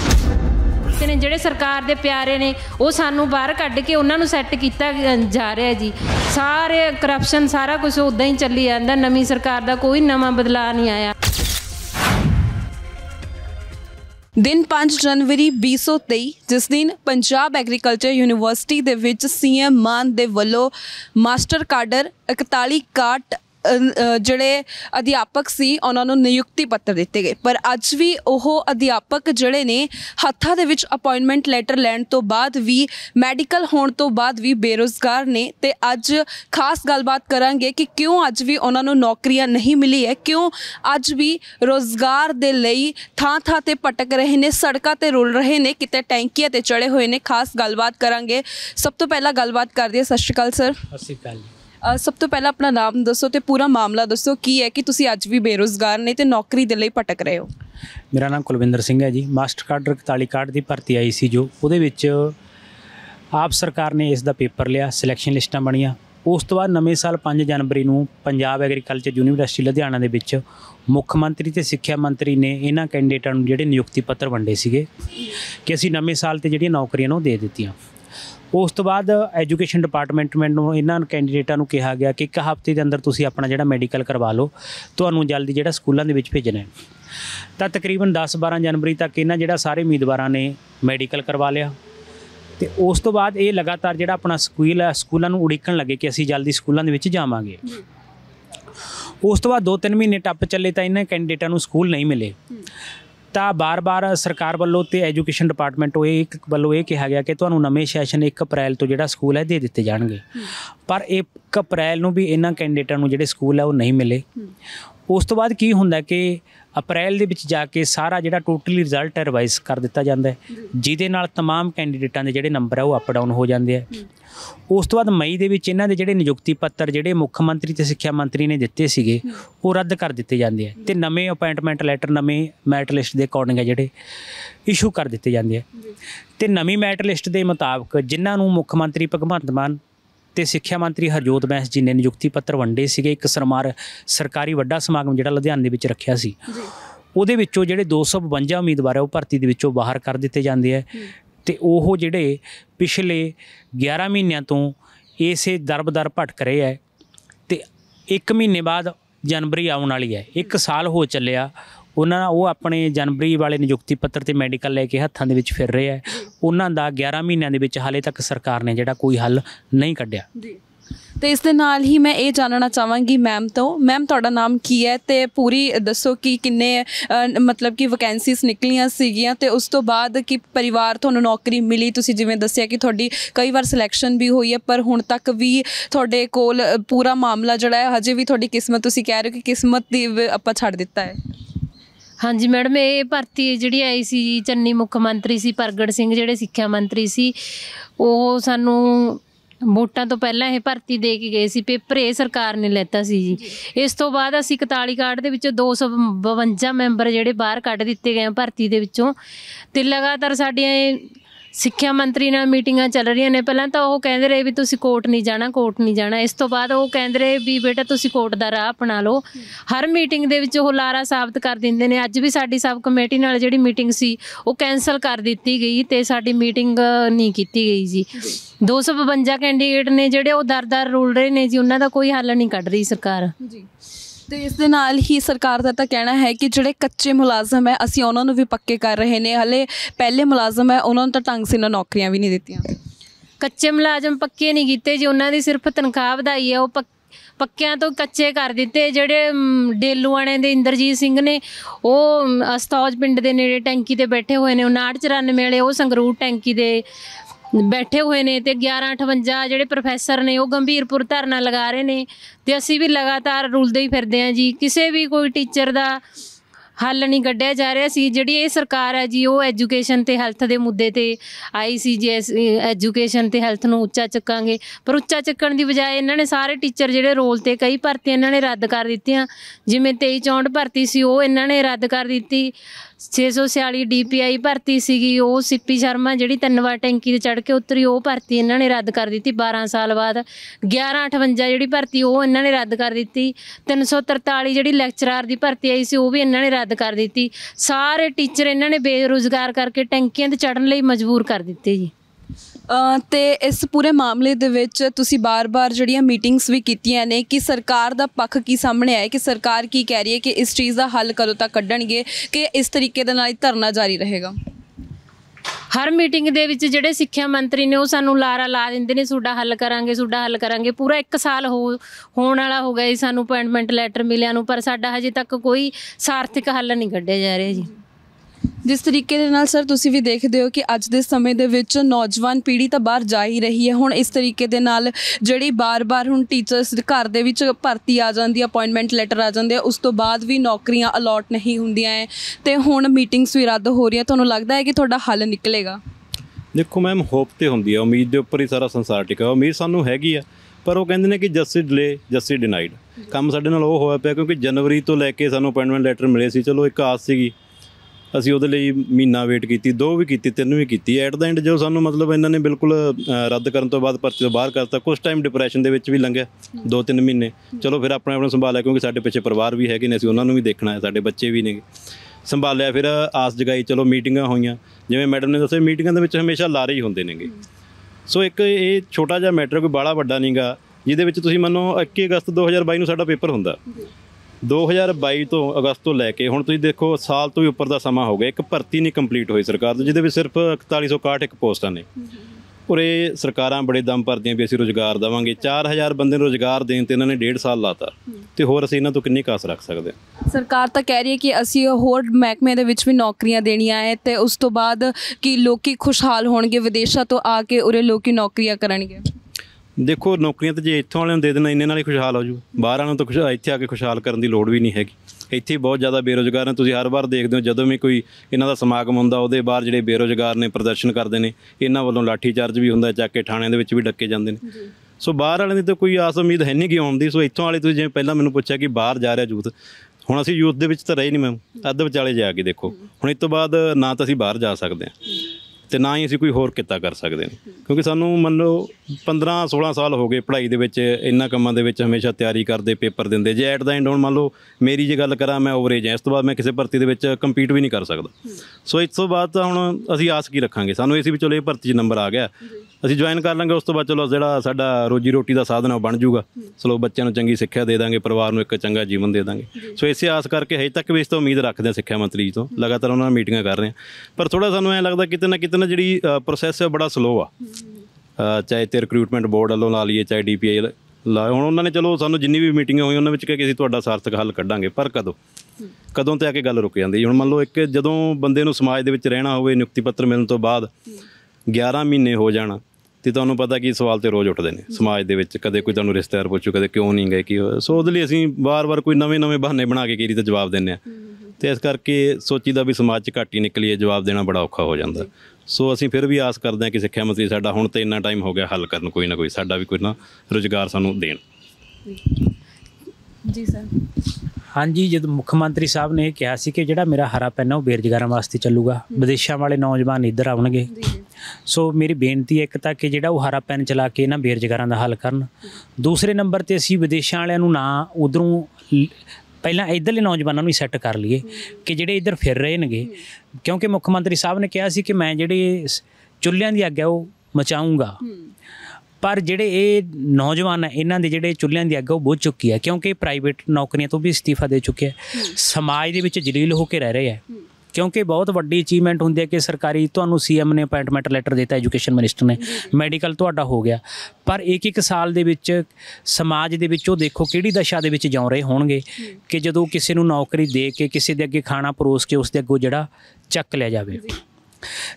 ਤੇ ਨੇ, ਜਿਹੜੇ ਸਰਕਾਰ ਦੇ ਪਿਆਰੇ ਨੇ, ਉਹ ਸਾਨੂੰ ਬਾਹਰ ਕੱਢ ਕੇ ਉਹਨਾਂ ਨੂੰ ਸੈੱਟ ਕੀਤਾ ਜਾ ਰਿਹਾ ਜੀ। ਸਾਰੇ ਕਰਪਸ਼ਨ ਸਾਰਾ ਕੁਝ ਉਦਾਂ ਹੀ ਚੱਲੀ ਜਾਂਦਾ, ਨਵੀਂ ਸਰਕਾਰ ਦਾ ਕੋਈ ਨਵਾਂ ਬਦਲਾਅ ਨਹੀਂ ਆਇਆ। ਦਿਨ 5 ਜਨਵਰੀ 2023 ਜਿਸ ਦਿਨ ਪੰਜਾਬ ਐਗਰੀਕਲਚਰ ਯੂਨੀਵਰਸਿਟੀ ਦੇ ਵਿੱਚ ਸੀਐਮ ਮਾਨ ਦੇ ਵੱਲੋਂ ਮਾਸਟਰ ਕਾਡਰ 41 ਕਾਟ ਜਿਹੜੇ ਅਧਿਆਪਕ ਸੀ ਉਹਨਾਂ ਨੂੰ ਨਿਯੁਕਤੀ ਪੱਤਰ ਦਿੱਤੇ ਗਏ। ਪਰ ਅੱਜ ਵੀ ਉਹ ਅਧਿਆਪਕ ਜਿਹੜੇ ਨੇ ਹੱਥਾਂ ਦੇ ਵਿੱਚ ਅਪਾਇੰਟਮੈਂਟ ਲੈਟਰ ਲੈਣ ਤੋਂ ਬਾਅਦ ਵੀ ਮੈਡੀਕਲ ਹੋਣ ਤੋਂ ਬਾਅਦ ਵੀ ਬੇਰੋਜ਼ਗਾਰ ਨੇ। ਤੇ ਅੱਜ ਖਾਸ ਗੱਲਬਾਤ ਕਰਾਂਗੇ ਕਿ ਕਿਉਂ ਅੱਜ ਵੀ ਉਹਨਾਂ ਨੂੰ ਨੌਕਰੀਆਂ ਨਹੀਂ ਮਿਲੀ ਹੈ। ਕਿਉਂ ਅੱਜ ਵੀ ਰੋਜ਼ਗਾਰ ਦੇ ਲਈ ਥਾਂ ਥਾਂ ਤੇ ਭਟਕ ਰਹੇ ਨੇ ਸੜਕਾਂ ਤੇ ਰੁਲ ਰਹੇ ਨੇ ਕਿਤੇ ਟੈਂਕੀਆਂ ਤੇ ਚੜੇ ਹੋਏ ਨੇ। ਖਾਸ ਗੱਲਬਾਤ ਕਰਾਂਗੇ। ਸਭ ਤੋਂ ਪਹਿਲਾਂ ਗੱਲਬਾਤ ਕਰਦੀ ਹੈ। ਸਤਿ ਸ਼੍ਰੀ ਅਕਾਲ ਸਰ। ਅਸੀਂ ਕੱਲ ਅ, ਸਭ ਤੋਂ ਪਹਿਲਾਂ ਆਪਣਾ ਨਾਮ ਦੱਸੋ ਤੇ ਪੂਰਾ ਮਾਮਲਾ ਦੱਸੋ ਕੀ ਹੈ ਕਿ ਤੁਸੀਂ ਅੱਜ ਵੀ ਬੇਰੋਜ਼ਗਾਰ ਨੇ ਤੇ ਨੌਕਰੀ ਦੇ ਲਈ ਭਟਕ ਰਹੇ ਹੋ? ਮੇਰਾ ਨਾਮ ਕੁਲਵਿੰਦਰ ਸਿੰਘ ਹੈ ਜੀ। ਮਾਸਟਰ ਕਾਰਡ 41 ਕਾਰਡ ਦੀ ਭਰਤੀ ਆਈ ਸੀ ਜੋ। ਉਹਦੇ ਵਿੱਚ ਆਪ ਸਰਕਾਰ ਨੇ ਇਸ ਦਾ ਪੇਪਰ ਲਿਆ ਸਿਲੈਕਸ਼ਨ ਲਿਸਟਾਂ ਬਣੀਆਂ। ਉਸ ਤੋਂ ਬਾਅਦ ਨਵੇਂ ਸਾਲ 5 ਜਨਵਰੀ ਨੂੰ ਪੰਜਾਬ ਐਗਰੀਕਲਚਰ ਯੂਨੀਵਰਸਿਟੀ ਲੁਧਿਆਣਾ ਦੇ ਵਿੱਚ ਮੁੱਖ ਮੰਤਰੀ ਤੇ ਸਿੱਖਿਆ ਮੰਤਰੀ ਨੇ ਇਹਨਾਂ ਕੈਂਡੀਡੇਟਾਂ ਨੂੰ ਜਿਹੜੇ ਨਿਯੁਕਤੀ ਪੱਤਰ ਵੰਡੇ ਸੀਗੇ ਕਿ ਅਸੀਂ ਨਵੇਂ ਸਾਲ ਤੇ ਜਿਹੜੀਆਂ ਨੌਕਰੀਆਂ ਨੇ ਉਹ ਦੇ ਦਿੱਤੀਆਂ। ਉਸ ਤੋਂ ਬਾਅਦ ਐਜੂਕੇਸ਼ਨ ਡਿਪਾਰਟਮੈਂਟ ਨੂੰ ਇਹਨਾਂ ਕੈਂਡੀਡੇਟਾਂ ਨੂੰ ਕਿਹਾ ਗਿਆ ਕਿ ਇੱਕ ਹਫ਼ਤੇ ਦੇ ਅੰਦਰ ਤੁਸੀਂ ਆਪਣਾ ਜਿਹੜਾ ਮੈਡੀਕਲ ਕਰਵਾ ਲਓ, ਤੁਹਾਨੂੰ ਜਲਦੀ ਜਿਹੜਾ ਸਕੂਲਾਂ ਦੇ ਵਿੱਚ ਭੇਜਣਾ ਹੈ। ਤਾਂ ਤਕਰੀਬਨ 10-12 ਜਨਵਰੀ ਤੱਕ ਇਹਨਾਂ ਜਿਹੜਾ ਸਾਰੇ ਉਮੀਦਵਾਰਾਂ ਨੇ ਮੈਡੀਕਲ ਕਰਵਾ ਲਿਆ। ਤੇ ਉਸ ਤੋਂ ਬਾਅਦ ਇਹ ਲਗਾਤਾਰ ਜਿਹੜਾ ਆਪਣਾ ਸਕੂਲ ਹੈ, ਸਕੂਲਾਂ ਨੂੰ ਉਡੀਕਣ ਲੱਗੇ ਕਿ ਅਸੀਂ ਜਲਦੀ ਸਕੂਲਾਂ ਦੇ ਵਿੱਚ ਜਾਵਾਂਗੇ। ਉਸ ਤੋਂ ਬਾਅਦ 2-3 ਮਹੀਨੇ ਟੱਪ ਚੱਲੇ ਤਾਂ ਇਹਨਾਂ ਕੈਂਡੀਡੇਟਾਂ ਨੂੰ ਸਕੂਲ ਨਹੀਂ ਮਿਲੇ। ਤਾਂ ਬਾਰ-ਬਾਰ ਸਰਕਾਰ ਵੱਲੋਂ ਤੇ ਐਜੂਕੇਸ਼ਨ ਡਿਪਾਰਟਮੈਂਟ ਉਹ ਇੱਕ ਵੱਲੋਂ ਇਹ ਕਿਹਾ ਗਿਆ ਕਿ ਤੁਹਾਨੂੰ ਨਵੇਂ ਸੈਸ਼ਨ 1 ਅਪ੍ਰੈਲ ਤੋਂ ਜਿਹੜਾ ਸਕੂਲ ਹੈ ਦੇ ਦਿੱਤੇ ਜਾਣਗੇ। ਪਰ 1 ਅਪ੍ਰੈਲ ਨੂੰ ਵੀ ਇਹਨਾਂ ਕੈਂਡੀਡੇਟਾਂ ਨੂੰ ਜਿਹੜੇ ਸਕੂਲ ਹੈ ਉਹ ਨਹੀਂ ਮਿਲੇ। ਉਸ ਤੋਂ ਬਾਅਦ ਕੀ ਹੁੰਦਾ ਕਿ ਅਪ੍ਰੈਲ ਦੇ ਵਿੱਚ ਜਾ ਕੇ ਸਾਰਾ ਜਿਹੜਾ ਟੋਟਲੀ ਰਿਜ਼ਲਟ ਹੈ ਰਿਵਾਈਜ਼ ਕਰ ਦਿੱਤਾ ਜਾਂਦਾ ਹੈ ਜਿਹਦੇ ਨਾਲ तमाम ਕੈਂਡੀਡੇਟਾਂ ਦੇ ਜਿਹੜੇ ਨੰਬਰ ਹੈ ਉਹ ਅਪ ਡਾਊਨ ਹੋ ਜਾਂਦੇ ਆ ਉਸ ਤੋਂ ਬਾਅਦ ਮਈ ਦੇ ਵਿੱਚ ਇਹਨਾਂ ਦੇ ਜਿਹੜੇ ਨਿਯੁਕਤੀ ਪੱਤਰ ਜਿਹੜੇ ਮੁੱਖ ਮੰਤਰੀ ਤੇ ਸਿੱਖਿਆ ਮੰਤਰੀ ਨੇ ਦਿੱਤੇ ਸੀਗੇ ਉਹ ਰੱਦ ਕਰ ਦਿੱਤੇ ਜਾਂਦੇ ਆ ਤੇ ਨਵੇਂ ਅਪਾਇੰਟਮੈਂਟ ਲੈਟਰ ਨਵੇਂ ਮੈਰਿਟ ਲਿਸਟ ਦੇ ਅਕੋਰਡਿੰਗ ਆ ਜਿਹੜੇ ਇਸ਼ੂ ਕਰ ਦਿੱਤੇ ਜਾਂਦੇ ਆ ਤੇ ਨਵੀਂ ਮੈਰਿਟ ਲਿਸਟ ਦੇ ਮੁਤਾਬਕ ਜਿਨ੍ਹਾਂ ਨੂੰ ਮੁੱਖ ਮੰਤਰੀ ਭਗਵੰਤ ਮਾਨ ਤੇ ਸਿੱਖਿਆ ਮੰਤਰੀ ਹਰਜੋਤ ਬੈਂਸ ਜੀ ਨੇ ਨਿਯੁਕਤੀ ਪੱਤਰ ਵੰਡੇ ਸੀਗੇ। ਇੱਕ ਸਰਮਾਰ ਸਰਕਾਰੀ ਵੱਡਾ ਸਮਾਗਮ ਜਿਹੜਾ ਲੁਧਿਆਣੇ ਦੇ ਵਿੱਚ ਰੱਖਿਆ ਸੀ। ਉਹਦੇ ਵਿੱਚੋਂ ਜਿਹੜੇ 252 ਉਮੀਦਵਾਰ ਹੈ ਉਹ ਭਰਤੀ ਦੇ ਵਿੱਚੋਂ ਬਾਹਰ ਕਰ ਦਿੱਤੇ ਜਾਂਦੇ ਆ। ਤੇ ਉਹ ਜਿਹੜੇ ਪਿਛਲੇ 11 ਮਹੀਨਿਆਂ ਤੋਂ ਇਸੇ ਦਰਬਦਰ ਭਟਕ ਰਹੇ ਹੈ ਤੇ 1 ਮਹੀਨੇ ਬਾਅਦ ਜਨਵਰੀ ਆਉਣ ਵਾਲੀ ਹੈ। 1 ਸਾਲ ਹੋ ਚੱਲਿਆ। ਉਹਨਾਂ ਉਹ ਆਪਣੇ ਜਨਵਰੀ ਵਾਲੇ ਨਿਯੁਕਤੀ ਪੱਤਰ ਤੇ ਮੈਡੀਕਲ ਲੈ ਕੇ ਹੱਥਾਂ ਦੇ ਵਿੱਚ ਫਿਰ ਰਹੇ ਹੈ ਉਹਨਾਂ ਦਾ 11 ਮਹੀਨਿਆਂ ਦੇ ਵਿੱਚ ਹਾਲੇ ਤੱਕ ਸਰਕਾਰ ਨੇ ਜਿਹੜਾ ਕੋਈ ਹੱਲ ਨਹੀਂ ਕੱਢਿਆ। ਜੀ। ਤੇ ਇਸ ਦੇ ਨਾਲ ਹੀ ਮੈਂ ਇਹ ਜਾਣਨਾ ਚਾਹਾਂਗੀ ਮੈਮ ਤੋਂ। ਮੈਮ, ਤੁਹਾਡਾ ਨਾਮ ਕੀ ਹੈ? ਤੇ ਪੂਰੀ ਦੱਸੋ ਕਿ ਕਿੰਨੇ ਮਤਲਬ ਕਿ ਵੈਕੈਂਸੀਜ਼ ਨਿਕਲੀਆਂ ਸੀਗੀਆਂ ਤੇ ਉਸ ਤੋਂ ਬਾਅਦ ਕਿ ਪਰਿਵਾਰ ਤੁਹਾਨੂੰ ਨੌਕਰੀ ਮਿਲੀ? ਤੁਸੀਂ ਜਿਵੇਂ ਦੱਸਿਆ ਕਿ ਤੁਹਾਡੀ ਕਈ ਵਾਰ ਸਿਲੈਕਸ਼ਨ ਵੀ ਹੋਈ ਹੈ, ਪਰ ਹੁਣ ਤੱਕ ਵੀ ਤੁਹਾਡੇ ਕੋਲ ਪੂਰਾ ਮਾਮਲਾ ਜਿਹੜਾ ਹੈ, ਹਜੇ ਵੀ ਤੁਹਾਡੀ ਕਿਸਮਤ, ਤੁਸੀਂ ਕਹਿ ਰਹੇ ਹੋ ਕਿ ਕਿਸਮਤ ਦੀ ਆਪਾਂ ਛੱਡ ਦਿੱਤਾ ਹੈ। ਹਾਂਜੀ ਮੈਡਮ ਇਹ ਭਰਤੀ ਜਿਹੜੀ ਆਈ ਸੀ ਚੰਨੀ ਮੁੱਖ ਮੰਤਰੀ ਸੀ ਪ੍ਰਗਟ ਸਿੰਘ ਜਿਹੜੇ ਸਿੱਖਿਆ ਮੰਤਰੀ ਸੀ ਉਹ ਸਾਨੂੰ ਵੋਟਾਂ ਤੋਂ ਪਹਿਲਾਂ ਇਹ ਭਰਤੀ ਦੇ ਕੇ ਗਏ ਸੀ ਪੇਪਰ ਇਹ ਸਰਕਾਰ ਨੇ ਲੈਤਾ ਸੀ ਜੀ। ਇਸ ਤੋਂ ਬਾਅਦ ਅਸੀਂ 41 ਕਾਰਡ ਦੇ ਵਿੱਚੋਂ 252 ਮੈਂਬਰ ਜਿਹੜੇ ਬਾਹਰ ਕੱਢ ਦਿੱਤੇ ਗਏ ਭਰਤੀ ਦੇ ਵਿੱਚੋਂ ਤੇ ਲਗਾਤਾਰ ਸਾਡੀਆਂ ਸਿੱਖਿਆ ਮੰਤਰੀ ਨਾਲ ਮੀਟਿੰਗਾਂ ਚੱਲ ਰਹੀਆਂ ਨੇ। ਪਹਿਲਾਂ ਤਾਂ ਉਹ ਕਹਿੰਦੇ ਰਹੇ ਵੀ ਤੁਸੀਂ ਕੋਰਟ ਨਹੀਂ ਜਾਣਾ, ਕੋਰਟ ਨਹੀਂ ਜਾਣਾ। ਇਸ ਤੋਂ ਬਾਅਦ ਉਹ ਕਹਿੰਦੇ ਰਹੇ ਵੀ ਬੇਟਾ ਤੁਸੀਂ ਕੋਰਟ ਦਾ ਰਾਹ ਅਪਣਾ ਲਓ। ਹਰ ਮੀਟਿੰਗ ਦੇ ਵਿੱਚ ਉਹ ਲਾਰਾ ਸਾਬਤ ਕਰ ਦਿੰਦੇ ਨੇ। ਅੱਜ ਵੀ ਸਾਡੀ ਸਬ ਕਮੇਟੀ ਨਾਲ ਜਿਹੜੀ ਮੀਟਿੰਗ ਸੀ, ਉਹ ਕੈਨਸਲ ਕਰ ਦਿੱਤੀ ਗਈ ਤੇ ਸਾਡੀ ਮੀਟਿੰਗ ਨਹੀਂ ਕੀਤੀ ਗਈ ਜੀ। 252 ਕੈਂਡੀਡੇਟ ਨੇ ਜਿਹੜੇ ਉਹ ਦਰ-ਦਰ ਰੁਲ ਰਹੇ ਨੇ ਜੀ। ਉਹਨਾਂ ਦਾ ਕੋਈ ਹੱਲ ਨਹੀਂ ਕੱਢ ਰਹੀ ਸਰਕਾਰ। ਜੀ। ਤੇ ਇਸ ਦੇ ਨਾਲ ਹੀ ਸਰਕਾਰ ਦਾ ਤਾਂ ਕਹਿਣਾ ਹੈ ਕਿ ਜਿਹੜੇ ਕੱਚੇ ਮੁਲਾਜ਼ਮ ਹੈ, ਅਸੀਂ ਉਹਨਾਂ ਨੂੰ ਵੀ ਪੱਕੇ ਕਰ ਰਹੇ ਨੇ। ਹਲੇ ਪਹਿਲੇ ਮੁਲਾਜ਼ਮ ਹੈ, ਉਹਨਾਂ ਨੂੰ ਤਾਂ ਢੰਗ ਸਿਰ ਨੌਕਰੀਆਂ ਵੀ ਨਹੀਂ ਦਿੱਤੀਆਂ। ਕੱਚੇ ਮੁਲਾਜ਼ਮ ਪੱਕੇ ਨਹੀਂ ਕੀਤੇ ਜੀ, ਉਹਨਾਂ ਦੀ ਸਿਰਫ ਤਨਖਾਹ ਵਧਾਈ ਹੈ। ਉਹ ਪੱਕ- ਪੱਕਿਆਂ ਤੋਂ ਕੱਚੇ ਕਰ ਦਿੱਤੇ। ਜਿਹੜੇ ਡੇਲੂਆਣੇ ਦੇ ਇੰਦਰਜੀਤ ਸਿੰਘ ਨੇ, ਉਹ ਅਸਤੌਜ ਪਿੰਡ ਦੇ ਨੇੜੇ ਟੈਂਕੀ ਤੇ ਬੈਠੇ ਹੋਏ ਨੇ। 5994 ਵਾਲੇ, ਉਹ ਸੰਗਰੂਰ ਟੈਂਕੀ ਦੇ ਬੈਠੇ ਹੋਏ ਨੇ ਤੇ 1158 ਜਿਹੜੇ ਪ੍ਰੋਫੈਸਰ ਨੇ ਉਹ ਗੰਭੀਰਪੁਰ ਧਰਨਾ ਲਗਾ ਰਹੇ ਨੇ ਤੇ ਅਸੀਂ ਵੀ ਲਗਾਤਾਰ ਰੁਲਦੇ ਹੀ ਫਿਰਦੇ ਹਾਂ ਜੀ। ਕਿਸੇ ਵੀ ਕੋਈ ਟੀਚਰ ਦਾ ਹੱਲ ਨਹੀਂ ਕੱਢਿਆ ਜਾ ਰਿਹਾ ਸੀ। ਜਿਹੜੀ ਇਹ ਸਰਕਾਰ ਹੈ ਜੀ, ਉਹ ਐਜੂਕੇਸ਼ਨ ਤੇ ਹੈਲਥ ਦੇ ਮੁੱਦੇ ਤੇ ਆਈ ਸੀ ਜੀ। ਐਜੂਕੇਸ਼ਨ ਤੇ ਹੈਲਥ ਨੂੰ ਉੱਚਾ ਚੱਕਾਂਗੇ। ਪਰ ਉੱਚਾ ਚੱਕਣ ਦੀ ਬਜਾਏ ਇਹਨਾਂ ਨੇ ਸਾਰੇ ਟੀਚਰ ਜਿਹੜੇ ਰੋਲ ਤੇ ਕਈ ਭਰਤੀਆਂ ਇਹਨਾਂ ਨੇ ਰੱਦ ਕਰ ਦਿੱਤੀਆਂ। ਜਿਵੇਂ 23 64 ਭਰਤੀ ਸੀ, ਉਹ ਇਹਨਾਂ ਨੇ ਰੱਦ ਕਰ ਦਿੱਤੀ। 646 ਡੀਪੀਆਈ ਭਰਤੀ ਸੀਗੀ, ਉਹ ਸਿੱਪੀ ਸ਼ਰਮਾ ਜਿਹੜੀ ਤਿੰਨ ਵਾਰ ਟੈਂਕੀ ਤੇ ਚੜ ਕੇ ਉਤਰੀ, ਉਹ ਭਰਤੀ ਇਹਨਾਂ ਨੇ ਰੱਦ ਕਰ ਦਿੱਤੀ 12 ਸਾਲ ਬਾਅਦ। 1158 ਜਿਹੜੀ ਭਰਤੀ, ਉਹ ਇਹਨਾਂ ਨੇ ਰੱਦ ਕਰ ਦਿੱਤੀ। 343 ਜਿਹੜੀ ਲੈਕਚਰਾਰ ਦੀ ਭਰਤੀ ਆਈ ਸੀ, ਉਹ ਵੀ ਇਹਨਾਂ ਨੇ ਰੱਦ ਕਰ ਦਿੱਤੀ। ਸਾਰੇ ਟੀਚਰ ਇਹਨਾਂ ਨੇ ਬੇਰੁਜ਼ਗਾਰ ਕਰਕੇ ਟੈਂਕੀਆਂ ਤੇ ਚੜਨ ਲਈ ਮਜਬੂਰ ਕਰ ਦਿੱਤੇ ਜੀ। ਤੇ ਇਸ ਪੂਰੇ ਮਾਮਲੇ ਦੇ ਵਿੱਚ ਤੁਸੀਂ ਬਾਰ-ਬਾਰ ਜਿਹੜੀਆਂ ਮੀਟਿੰਗਸ ਵੀ ਕੀਤੀਆਂ ਨੇ ਕਿ ਸਰਕਾਰ ਦਾ ਪੱਖ ਕੀ ਸਾਹਮਣੇ ਆਇਆ, ਕਿ ਸਰਕਾਰ ਕੀ ਕਹਿ ਰਹੀ ਹੈ ਕਿ ਇਸ ਚੀਜ਼ ਦਾ ਹੱਲ ਕਦੋਂ ਤੱਕ ਕੱਢਣਗੇ, ਕਿ ਇਸ ਤਰੀਕੇ ਦੇ ਨਾਲ ਹੀ ਧਰਨਾ ਜਾਰੀ ਰਹੇਗਾ? ਹਰ ਮੀਟਿੰਗ ਦੇ ਵਿੱਚ ਜਿਹੜੇ ਸਿੱਖਿਆ ਮੰਤਰੀ ਨੇ ਉਹ ਸਾਨੂੰ ਲਾਰਾ ਲਾ ਦਿੰਦੇ ਨੇ ਤੁਹਾਡਾ ਹੱਲ ਕਰਾਂਗੇ ਤੁਹਾਡਾ ਹੱਲ ਕਰਾਂਗੇ। ਪੂਰਾ 1 ਸਾਲ ਹੋ, ਹੋਣ ਵਾਲਾ ਹੋ ਗਿਆ ਜੀ, ਸਾਨੂੰ ਅਪਾਇੰਟਮੈਂਟ ਲੈਟਰ ਮਿਲਿਆ ਨੂੰ, ਪਰ ਸਾਡਾ ਹਜੇ ਤੱਕ ਕੋਈ ਸਾਰਥਿਕ ਹੱਲ ਨਹੀਂ ਕੱਢਿਆ ਜਾ ਰਿਹਾ ਜੀ। ਜਿਸ ਤਰੀਕੇ ਦੇ ਨਾਲ, ਸਰ, ਤੁਸੀਂ ਵੀ ਦੇਖਦੇ ਹੋ ਕਿ ਅੱਜ ਦੇ ਸਮੇਂ ਦੇ ਵਿੱਚ ਨੌਜਵਾਨ ਪੀੜ੍ਹੀ ਤਾਂ ਬਾਹਰ ਜਾ ਹੀ ਰਹੀ ਹੈ। ਹੁਣ ਇਸ ਤਰੀਕੇ ਦੇ ਨਾਲ ਜਿਹੜੀ ਬਾਰ-ਬਾਰ ਹੁਣ ਟੀਚਰਸ ਘਰ ਦੇ ਵਿੱਚ ਭਰਤੀ ਆ ਜਾਂਦੀ ਅਪਾਇੰਟਮੈਂਟ ਲੈਟਰ ਆ ਜਾਂਦੇ ਆ, ਉਸ ਤੋਂ ਬਾਅਦ ਵੀ ਨੌਕਰੀਆਂ ਅਲਾਟ ਨਹੀਂ ਹੁੰਦੀਆਂ ਹੈ ਤੇ ਹੁਣ ਮੀਟਿੰਗਸ ਵੀ ਰੱਦ ਹੋ ਰਹੀਆਂ। ਤੁਹਾਨੂੰ ਲੱਗਦਾ ਹੈ ਕਿ ਤੁਹਾਡਾ ਹੱਲ ਨਿਕਲੇਗਾ? ਦੇਖੋ ਮੈਮ ਹੋਪ ਤੇ ਹੁੰਦੀ ਹੈ ਉਮੀਦ ਦੇ ਉੱਪਰ ਹੀ ਸਾਰਾ ਸੰਸਾਰ ਟਿਕਾ ਉਮੀਦ ਸਾਨੂੰ ਹੈਗੀ ਆ, ਪਰ ਉਹ ਕਹਿੰਦੇ ਨੇ ਕਿ ਜਸਟਿਸ ਡਿਲੇ ਜਸਟਿਸ ਡਿਨਾਈਡ ਕੰਮ ਸਾਡੇ ਨਾਲ ਉਹ ਹੋਇਆ ਪਿਆ ਕਿਉਂਕਿ ਜਨਵਰੀ ਤੋਂ ਲੈ ਕੇ ਸਾਨੂੰ ਅਪਾਇੰਟਮੈਂਟ ਲੈਟਰ ਮਿਲੇ ਸੀ। ਚਲੋ ਇੱਕ ਆਸ ਸੀਗੀ। ਅਸੀਂ ਉਹਦੇ ਲਈ ਮਹੀਨਾ ਵੇਟ ਕੀਤੀ, ਦੋ ਵੀ ਕੀਤੀ, ਤਿੰਨ ਵੀ ਕੀਤੀ। ਐਟ ਦਾ ਐਂਡ ਜੋ ਸਾਨੂੰ ਮਤਲਬ ਇਹਨਾਂ ਨੇ ਬਿਲਕੁਲ ਰੱਦ ਕਰਨ ਤੋਂ ਬਾਅਦ ਭਰਤੀ ਤੋਂ ਬਾਹਰ ਕਰਤਾ ਕੁਝ ਟਾਈਮ ਡਿਪਰੈਸ਼ਨ ਦੇ ਵਿੱਚ ਵੀ ਲੰਘਿਆ ਦੋ ਤਿੰਨ ਮਹੀਨੇ। ਚਲੋ ਫਿਰ ਆਪਣੇ ਆਪ ਨੂੰ ਸੰਭਾਲਿਆ, ਕਿਉਂਕਿ ਸਾਡੇ ਪਿੱਛੇ ਪਰਿਵਾਰ ਵੀ ਹੈਗੇ ਨੇ, ਅਸੀਂ ਉਹਨਾਂ ਨੂੰ ਵੀ ਦੇਖਣਾ ਹੈ, ਸਾਡੇ ਬੱਚੇ ਵੀ ਨੇਗੇ ਸੰਭਾਲਿਆ, ਫਿਰ ਆਸ ਜਗਾਈ, ਚਲੋ ਮੀਟਿੰਗਾਂ ਹੋਈਆਂ। ਜਿਵੇਂ ਮੈਡਮ ਨੇ ਦੱਸਿਆ, ਮੀਟਿੰਗਾਂ ਦੇ ਵਿੱਚ ਹਮੇਸ਼ਾ ਲਾਰੇ ਹੀ ਹੁੰਦੇ ਨੇਗੇ। ਸੋ ਇੱਕ ਇਹ ਛੋਟਾ ਜਿਹਾ ਮੈਟਰ ਕੋਈ ਬਾਹਲਾ ਵੱਡਾ ਨਹੀਂਗਾ ਜਿਹਦੇ ਵਿੱਚ ਤੁਸੀਂ ਮੰਨੋ 21 ਅਗਸਤ 2022 ਨੂੰ ਸਾਡਾ ਪੇਪਰ ਹੁੰਦਾ। 2022 ਤੋਂ ਅਗਸਤ ਤੋਂ ਲੈ ਕੇ ਹੁਣ ਤੁਸੀਂ ਦੇਖੋ, ਸਾਲ ਤੋਂ ਵੀ ਉੱਪਰ ਦਾ ਸਮਾਂ ਹੋ ਗਿਆ। ਇੱਕ ਭਰਤੀ ਨਹੀਂ ਕੰਪਲੀਟ ਹੋਈ ਸਰਕਾਰ ਦੀ, ਜਿਹਦੇ ਵਿੱਚ ਸਿਰਫ 4161 ਇੱਕ ਪੋਸਟਾਂ ਨੇ ਉਰੇ ਸਰਕਾਰਾਂ ਬੜੇ ਦਮ ਭਰਦੀਆਂ ਵੀ ਅਸੀਂ ਰੋਜ਼ਗਾਰ ਦੇਵਾਂਗੇ। 4000 ਬੰਦੇ ਨੂੰ ਰੋਜ਼ਗਾਰ ਦੇਣ ਤੇ ਇਹਨਾਂ ਨੇ 1.5 ਸਾਲ ਲਾਤਾ। ਤੇ ਹੋਰ ਅਸੀਂ ਇਹਨਾਂ ਤੋਂ ਕਿੰਨੀ ਕਾਸ ਰੱਖ ਸਕਦੇ ਹਾਂ? ਸਰਕਾਰ ਤਾਂ ਕਹਿ ਰਹੀ ਹੈ ਕਿ ਅਸੀਂ ਹੋਰ ਮਹਿਕਮੇ ਦੇ ਵਿੱਚ ਵੀ ਨੌਕਰੀਆਂ ਦੇਣੀਆਂ ਹੈ ਤੇ ਉਸ ਤੋਂ ਬਾਅਦ ਕਿ ਲੋਕੀ ਖੁਸ਼ਹਾਲ ਹੋਣਗੇ, ਵਿਦੇਸ਼ਾਂ ਤੋਂ ਆ ਕੇ ਉਰੇ ਲੋਕੀ ਨੌਕਰੀਆਂ ਕਰਨਗੇ। ਦੇਖੋ ਨੌਕਰੀਆਂ ਤੇ ਜੇ ਇੱਥੋਂ ਵਾਲਿਆਂ ਨੂੰ ਦੇ ਦੇਣਾ ਇੰਨੇ ਨਾਲ ਹੀ ਖੁਸ਼ਹਾਲ ਹੋ ਜੂ। ਬਾਹਰ ਵਾਲਿਆਂ ਨੂੰ ਤਾਂ ਖੁਸ਼ ਇੱਥੇ ਆ ਕੇ ਖੁਸ਼ਹਾਲ ਕਰਨ ਦੀ ਲੋੜ ਵੀ ਨਹੀਂ ਹੈਗੀ। ਇੱਥੇ ਬਹੁਤ ਜ਼ਿਆਦਾ ਬੇਰੋਜ਼ਗਾਰ ਨੇ। ਤੁਸੀਂ ਹਰ ਵਾਰ ਦੇਖਦੇ ਹੋ ਜਦੋਂ ਵੀ ਕੋਈ ਇਹਨਾਂ ਦਾ ਸਮਾਗਮ ਹੁੰਦਾ ਉਹਦੇ ਬਾਹਰ ਜਿਹੜੇ ਬੇਰੋਜ਼ਗਾਰ ਨੇ ਪ੍ਰਦਰਸ਼ਨ ਕਰਦੇ ਨੇ ਇਹਨਾਂ ਵੱਲੋਂ ਲਾਠੀ ਚਾਰਜ ਵੀ ਹੁੰਦਾ ਚੱਕ ਕੇ ਥਾਣਿਆਂ ਦੇ ਵਿੱਚ ਵੀ ਡੱਕੇ ਜਾਂਦੇ ਨੇ। ਸੋ ਬਾਹਰ ਵਾਲਿਆਂ ਦੀ ਤਾਂ ਕੋਈ ਆਸ ਉਮੀਦ ਹੈ ਨਹੀਂ ਕਿ ਆਉਣ ਦੀ। ਸੋ ਇੱਥੋਂ ਵਾਲੇ ਤੁਸੀਂ ਜਿਵੇਂ ਪਹਿਲਾਂ ਮੈਨੂੰ ਪੁੱਛਿਆ ਕਿ ਬਾਹਰ ਜਾ ਰਿਹਾ ਯੂਥ ਹੁਣ ਅਸੀਂ ਯੂਥ ਦੇ ਵਿੱਚ ਤਾਂ ਰਹੇ ਨਹੀਂ ਮੈਮ। ਅੱਧ ਵਿਚਾਲੇ ਜਾ ਕੇ ਦੇਖੋ। ਹੁਣ ਇਸ ਤੋਂ ਬਾਅਦ ਨਾ ਤਾਂ ਅਸੀਂ ਬਾਹਰ ਜਾ ਸਕਦੇ ਹਾਂ। ਤੇ ਨਾ ਹੀ ਅਸੀਂ ਕੋਈ ਹੋਰ ਕਿੱਤਾ ਕਰ ਸਕਦੇ ਨੇ। ਕਿਉਂਕਿ ਸਾਨੂੰ ਮੰਨ ਲਓ 15 16 ਸਾਲ ਹੋ ਗਏ ਪੜ੍ਹਾਈ ਦੇ ਵਿੱਚ ਇਹਨਾਂ ਕੰਮਾਂ ਦੇ ਵਿੱਚ ਹਮੇਸ਼ਾ ਤਿਆਰੀ ਕਰਦੇ ਪੇਪਰ ਦਿੰਦੇ। ਜੇ ਐਟ ਦਾ ਐਂਡ ਹੁਣ ਮੰਨ ਲਓ ਮੇਰੀ ਜੇ ਗੱਲ ਕਰਾਂ ਮੈਂ ਓਵਰੇਜ ਹਾਂ ਇਸ ਤੋਂ ਬਾਅਦ ਮੈਂ ਕਿਸੇ ਭਰਤੀ ਦੇ ਵਿੱਚ ਕੰਪੀਟ ਵੀ ਨਹੀਂ ਕਰ ਸਕਦਾ। ਸੋ ਇਸ ਤੋਂ ਬਾਅਦ ਤਾਂ ਹੁਣ ਅਸੀਂ ਆਸ ਕੀ ਰੱਖਾਂਗੇ? ਸਾਨੂੰ ਇਹ ਸੀ ਵੀ ਚਲੋ ਇਹ ਭਰਤੀ 'ਚ ਨੰਬਰ ਆ ਗਿਆ। ਅਸੀਂ ਜੁਆਇਨ ਕਰ ਲਾਂਗੇ ਉਸ ਤੋਂ ਬਾਅਦ ਚਲੋ ਜਿਹੜਾ ਸਾਡਾ ਰੋਜੀ ਰੋਟੀ ਦਾ ਸਾਧਨ ਆ ਉਹ ਬਣ ਜਾਊਗਾ। ਚਲੋ ਬੱਚਿਆਂ ਨੂੰ ਚੰਗੀ ਸਿੱਖਿਆ ਦੇ ਦਾਂਗੇ ਪਰਿਵਾਰ ਨੂੰ ਇੱਕ ਚੰਗਾ ਜੀਵਨ ਦੇ ਦਾਂਗੇ। ਸੋ ਇਸੇ ਆਸ ਕਰਕੇ ਹਜੇ ਤੱਕ ਵੀ ਇਸ ਤੋਂ ਉਮੀਦ ਰੱਖਦੇ ਹਾਂ ਸਿੱਖਿਆ ਮੰਤਰੀ ਜੀ ਤੋਂ। ਲਗਾਤਾਰ ਉਹਨਾਂ ਨਾਲ ਮੀਟਿੰਗਾਂ ਕਰ ਰਹੇ ਹਾਂ। ਪਰ ਥੋੜਾ ਸਾਨੂੰ ਐਂ ਲੱਗਦਾ ਕਿਤੇ ਨਾ ਕਿਤੇ ਨਾ ਜਿਹੜੀ ਪ੍ਰੋਸੈਸ ਹੈ ਬੜਾ ਸਲੋ ਆ। ਚਾਹੇ ਤੇ ਰਿਕਰੂਟਮੈਂਟ ਬੋਰਡ ਵੱਲੋਂ ਲਾ ਲਈਏ ਚਾਹੇ ਡੀਪੀਆਈ ਲਾ ਹੁਣ ਉਹਨਾਂ ਨੇ ਚਲੋ ਸਾਨੂੰ ਜਿੰਨੀ ਵੀ ਮੀਟਿੰਗਾਂ ਹੋਈਆਂ ਉਹਨਾਂ ਵਿੱਚ ਕਿਹਾ ਕਿ ਅਸੀਂ ਤੁਹਾਡਾ ਸਾਰਥਕ ਹੱਲ ਕੱਢਾਂਗੇ ਪਰ ਕਦੋਂ? ਕਦੋਂ ਤੇ ਆ ਕੇ ਗੱਲ ਰੁਕ ਜਾਂਦੀ ਹੁਣ ਮੰਨ ਲਓ ਇੱਕ ਜਦੋਂ ਬੰਦੇ ਨੂੰ ਸਮਾਜ ਦੇ ਵਿੱਚ ਰਹਿਣਾ ਹੋਵੇ ਨਿਯੁਕਤੀ ਪੱਤਰ ਮਿਲਣ ਤੋਂ ਬਾਅਦ 11 ਮਹੀਨੇ ਹੋ ਜਾਣ ਤੇ ਤੁਹਾਨੂੰ ਪਤਾ ਕੀ ਸਵਾਲ ਤੇ ਰੋਜ਼ ਉੱਠਦੇ ਨੇ ਸਮਾਜ ਦੇ ਵਿੱਚ ਕਦੇ ਕੋਈ ਤੁਹਾਨੂੰ ਰਿਸ਼ਤੇਦਾਰ ਪੁੱਛੂ ਕਦੇ ਕਿਉਂ ਨਹੀਂ ਗਏ ਕੀ ਹੋਇਆ ਸੋ ਉਹਦੇ ਲਈ ਅਸੀਂ ਵਾਰ-ਵਾਰ ਕੋਈ ਨਵੇਂ-ਨਵੇਂ ਬਹਾਨੇ ਬਣਾ ਕੇ ਕੀਰੀ ਤੇ ਜਵਾਬ ਦਿੰਨੇ ਆ ਤੇ ਇਸ ਕਰਕੇ ਸੋਚੀਦਾ ਵੀ ਸਮਾਜ 'ਚ ਘੱਟ ਹੀ ਨਿਕਲੀਏ ਜਵਾਬ ਦੇਣਾ ਬੜਾ ਔਖਾ ਹੋ ਜਾਂਦਾ। ਸੋ ਅਸੀਂ ਫਿਰ ਵੀ ਆਸ ਕਰਦੇ ਹਾਂ ਕਿ ਸਿੱਖਿਆ ਮੰਤਰੀ ਸਾਡਾ ਹੁਣ ਤੇ ਇੰਨਾ ਟਾਈਮ ਹੋ ਗਿਆ ਹੱਲ ਕਰਨ ਕੋਈ ਨਾ ਕੋਈ ਸਾਡਾ ਵੀ ਕੋਈ ਨਾ ਰੁਜ਼ਗਾਰ ਸਾਨੂੰ ਦੇਣ। ਜੀ ਸਰ। ਹਾਂਜੀ ਜਦੋਂ ਮੁੱਖ ਮੰਤਰੀ ਸਾਹਿਬ ਨੇ ਇਹ ਕਿਹਾ ਸੀ ਕਿ ਜਿਹੜਾ ਮੇਰਾ ਹਰਾ ਪੈਨ ਆ ਉਹ ਬੇਰੁਜ਼ਗਾਰਾਂ ਵਾਸਤੇ ਚੱਲੂਗਾ ਵਿਦੇਸ਼ਾਂ ਵਾਲੇ ਨੌਜਵਾਨ ਇੱਧਰ ਆਉਣਗੇ। ਸੋ ਮੇਰੀ ਬੇਨਤੀ ਹੈ ਇੱਕ ਤਾਂ ਕਿ ਜਿਹੜਾ ਉਹ ਹਰਾ ਪੈਨ ਚਲਾ ਕੇ ਇਹਨਾਂ ਬੇਰੁਜ਼ਗਾਰਾਂ ਦਾ ਹੱਲ ਕਰਨ। ਦੂਸਰੇ ਨੰਬਰ ਤੇ ਅਸੀਂ ਵਿਦੇਸ਼ਾਂ ਵਾਲਿਆਂ ਨੂੰ ਨਾ ਉਧਰੋਂ ਪਹਿਲਾਂ ਇੱਧਰਲੇ ਨੌਜਵਾਨਾਂ ਨੂੰ ਹੀ ਸੈੱਟ ਕਰ ਲਈਏ ਕਿ ਜਿਹੜੇ ਇੱਧਰ ਫਿਰ ਰਹੇ ਨੇਗੇ ਕਿਉਂਕਿ ਮੁੱਖ ਮੰਤਰੀ ਸਾਹਿਬ ਨੇ ਕਿਹਾ ਸੀ ਕਿ ਮੈਂ ਜਿਹੜੇ ਚੁੱਲ੍ਹਿਆਂ ਦੀ ਅੱਗ ਹੈ ਉਹ ਮਚਾਊਂਗਾ। ਪਰ ਜਿਹੜੇ ਇਹ ਨੌਜਵਾਨ ਹੈ ਇਹਨਾਂ ਦੇ ਜਿਹੜੇ ਚੁੱਲ੍ਹਿਆਂ ਦੀ ਅੱਗ ਆ, ਉਹ ਬੁੱਝ ਚੁੱਕੀ ਹੈ ਕਿਉਂਕਿ ਪ੍ਰਾਈਵੇਟ ਨੌਕਰੀਆਂ ਤੋਂ ਵੀ ਅਸਤੀਫਾ ਦੇ ਚੁੱਕੇ ਹੈ। ਸਮਾਜ ਦੇ ਵਿੱਚ ਜਲੀਲ ਹੋ ਕੇ ਰਹਿ ਰਹੇ ਹੈ। ਕਿਉਂਕਿ ਬਹੁਤ ਵੱਡੀ ਅਚੀਵਮੈਂਟ ਹੁੰਦੀ ਹੈ ਕਿ ਸਰਕਾਰੀ ਤੁਹਾਨੂੰ ਸੀਐਮ ਨੇ ਅਪਾਇੰਟਮੈਂਟ ਲੈਟਰ ਦਿੱਤਾ ਐਜੂਕੇਸ਼ਨ ਮਿਨਿਸਟਰ ਨੇ। ਮੈਡੀਕਲ ਤੁਹਾਡਾ ਹੋ ਗਿਆ। ਪਰ ਇੱਕ ਇੱਕ ਸਾਲ ਦੇ ਵਿੱਚ ਸਮਾਜ ਦੇ ਵਿੱਚ ਉਹ ਦੇਖੋ ਕਿਹੜੀ ਦਸ਼ਾ ਦੇ ਵਿੱਚ ਜਿਉ ਰਹੇ ਹੋਣਗੇ ਕਿ ਜਦੋਂ ਕਿਸੇ ਨੂੰ ਨੌਕਰੀ ਦੇ ਕੇ ਕਿਸੇ ਦੇ ਅੱਗੇ ਖਾਣਾ ਪਰੋਸ ਕੇ ਉਸ ਦੇ ਅੱਗੋਂ ਜਿਹੜਾ ਚੱਕ ਲਿਆ ਜਾਵੇ।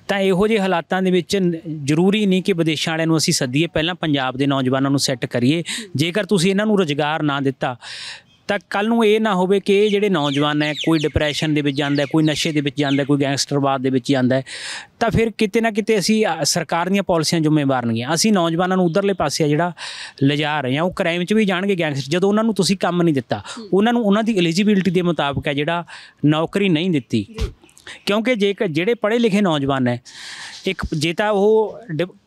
ਤਾਂ ਇਹੋ ਜਿਹੇ ਹਾਲਾਤਾਂ ਦੇ ਵਿੱਚ ਜ਼ਰੂਰੀ ਨਹੀਂ ਕਿ ਵਿਦੇਸ਼ਾਂ ਵਾਲਿਆਂ ਨੂੰ ਅਸੀਂ ਸੱਦੀਏ ਪਹਿਲਾਂ ਪੰਜਾਬ ਦੇ ਨੌਜਵਾਨਾਂ ਨੂੰ ਸੈੱਟ ਕਰੀਏ। ਜੇਕਰ ਤੁਸੀਂ ਇਹਨਾਂ ਨੂੰ ਰੁਜ਼ਗਾਰ ਨਾ ਦਿੱਤਾ ਤਾਂ ਕੱਲ ਨੂੰ ਇਹ ਨਾ ਹੋਵੇ ਕਿ ਇਹ ਜਿਹੜੇ ਨੌਜਵਾਨ ਹੈ ਕੋਈ ਡਿਪਰੈਸ਼ਨ ਦੇ ਵਿੱਚ ਜਾਂਦਾ ਕੋਈ ਨਸ਼ੇ ਦੇ ਵਿੱਚ ਜਾਂਦਾ ਕੋਈ ਗੈਂਗਸਟਰਵਾਦ ਦੇ ਵਿੱਚ ਜਾਂਦਾ ਤਾਂ ਫਿਰ ਕਿਤੇ ਨਾ ਕਿਤੇ ਅਸੀਂ ਸਰਕਾਰ ਦੀਆਂ ਪਾਲਿਸੀਆਂ ਜ਼ਿੰਮੇਵਾਰ ਨਹੀਂ ਅਸੀਂ ਨੌਜਵਾਨਾਂ ਨੂੰ ਉਧਰਲੇ ਪਾਸੇ ਆ ਜਿਹੜਾ ਲਿਜਾ ਰਹੇ ਹਾਂ ਉਹ ਕ੍ਰਾਈਮ 'ਚ ਵੀ ਜਾਣਗੇ ਗੈਂਗਸਟਰ ਜਦੋਂ ਉਹਨਾਂ ਨੂੰ ਤੁਸੀਂ ਕੰਮ ਨਹੀਂ ਦਿੱਤਾ ਉਹਨਾਂ ਨੂੰ ਉਹਨਾਂ ਦੀ ਐਲੀਜੀਬਿਲਟੀ ਦੇ ਮੁਤਾਬਕ ਹੈ ਜਿਹੜਾ ਨੌਕਰੀ ਨਹੀਂ ਦਿੱਤੀ। ਕਿਉਂਕਿ ਜੇ ਜਿਹੜੇ ਪੜ੍ਹੇ ਲਿਖੇ ਨੌਜਵਾਨ ਹੈ ਇੱਕ ਜੇ ਤਾਂ ਉਹ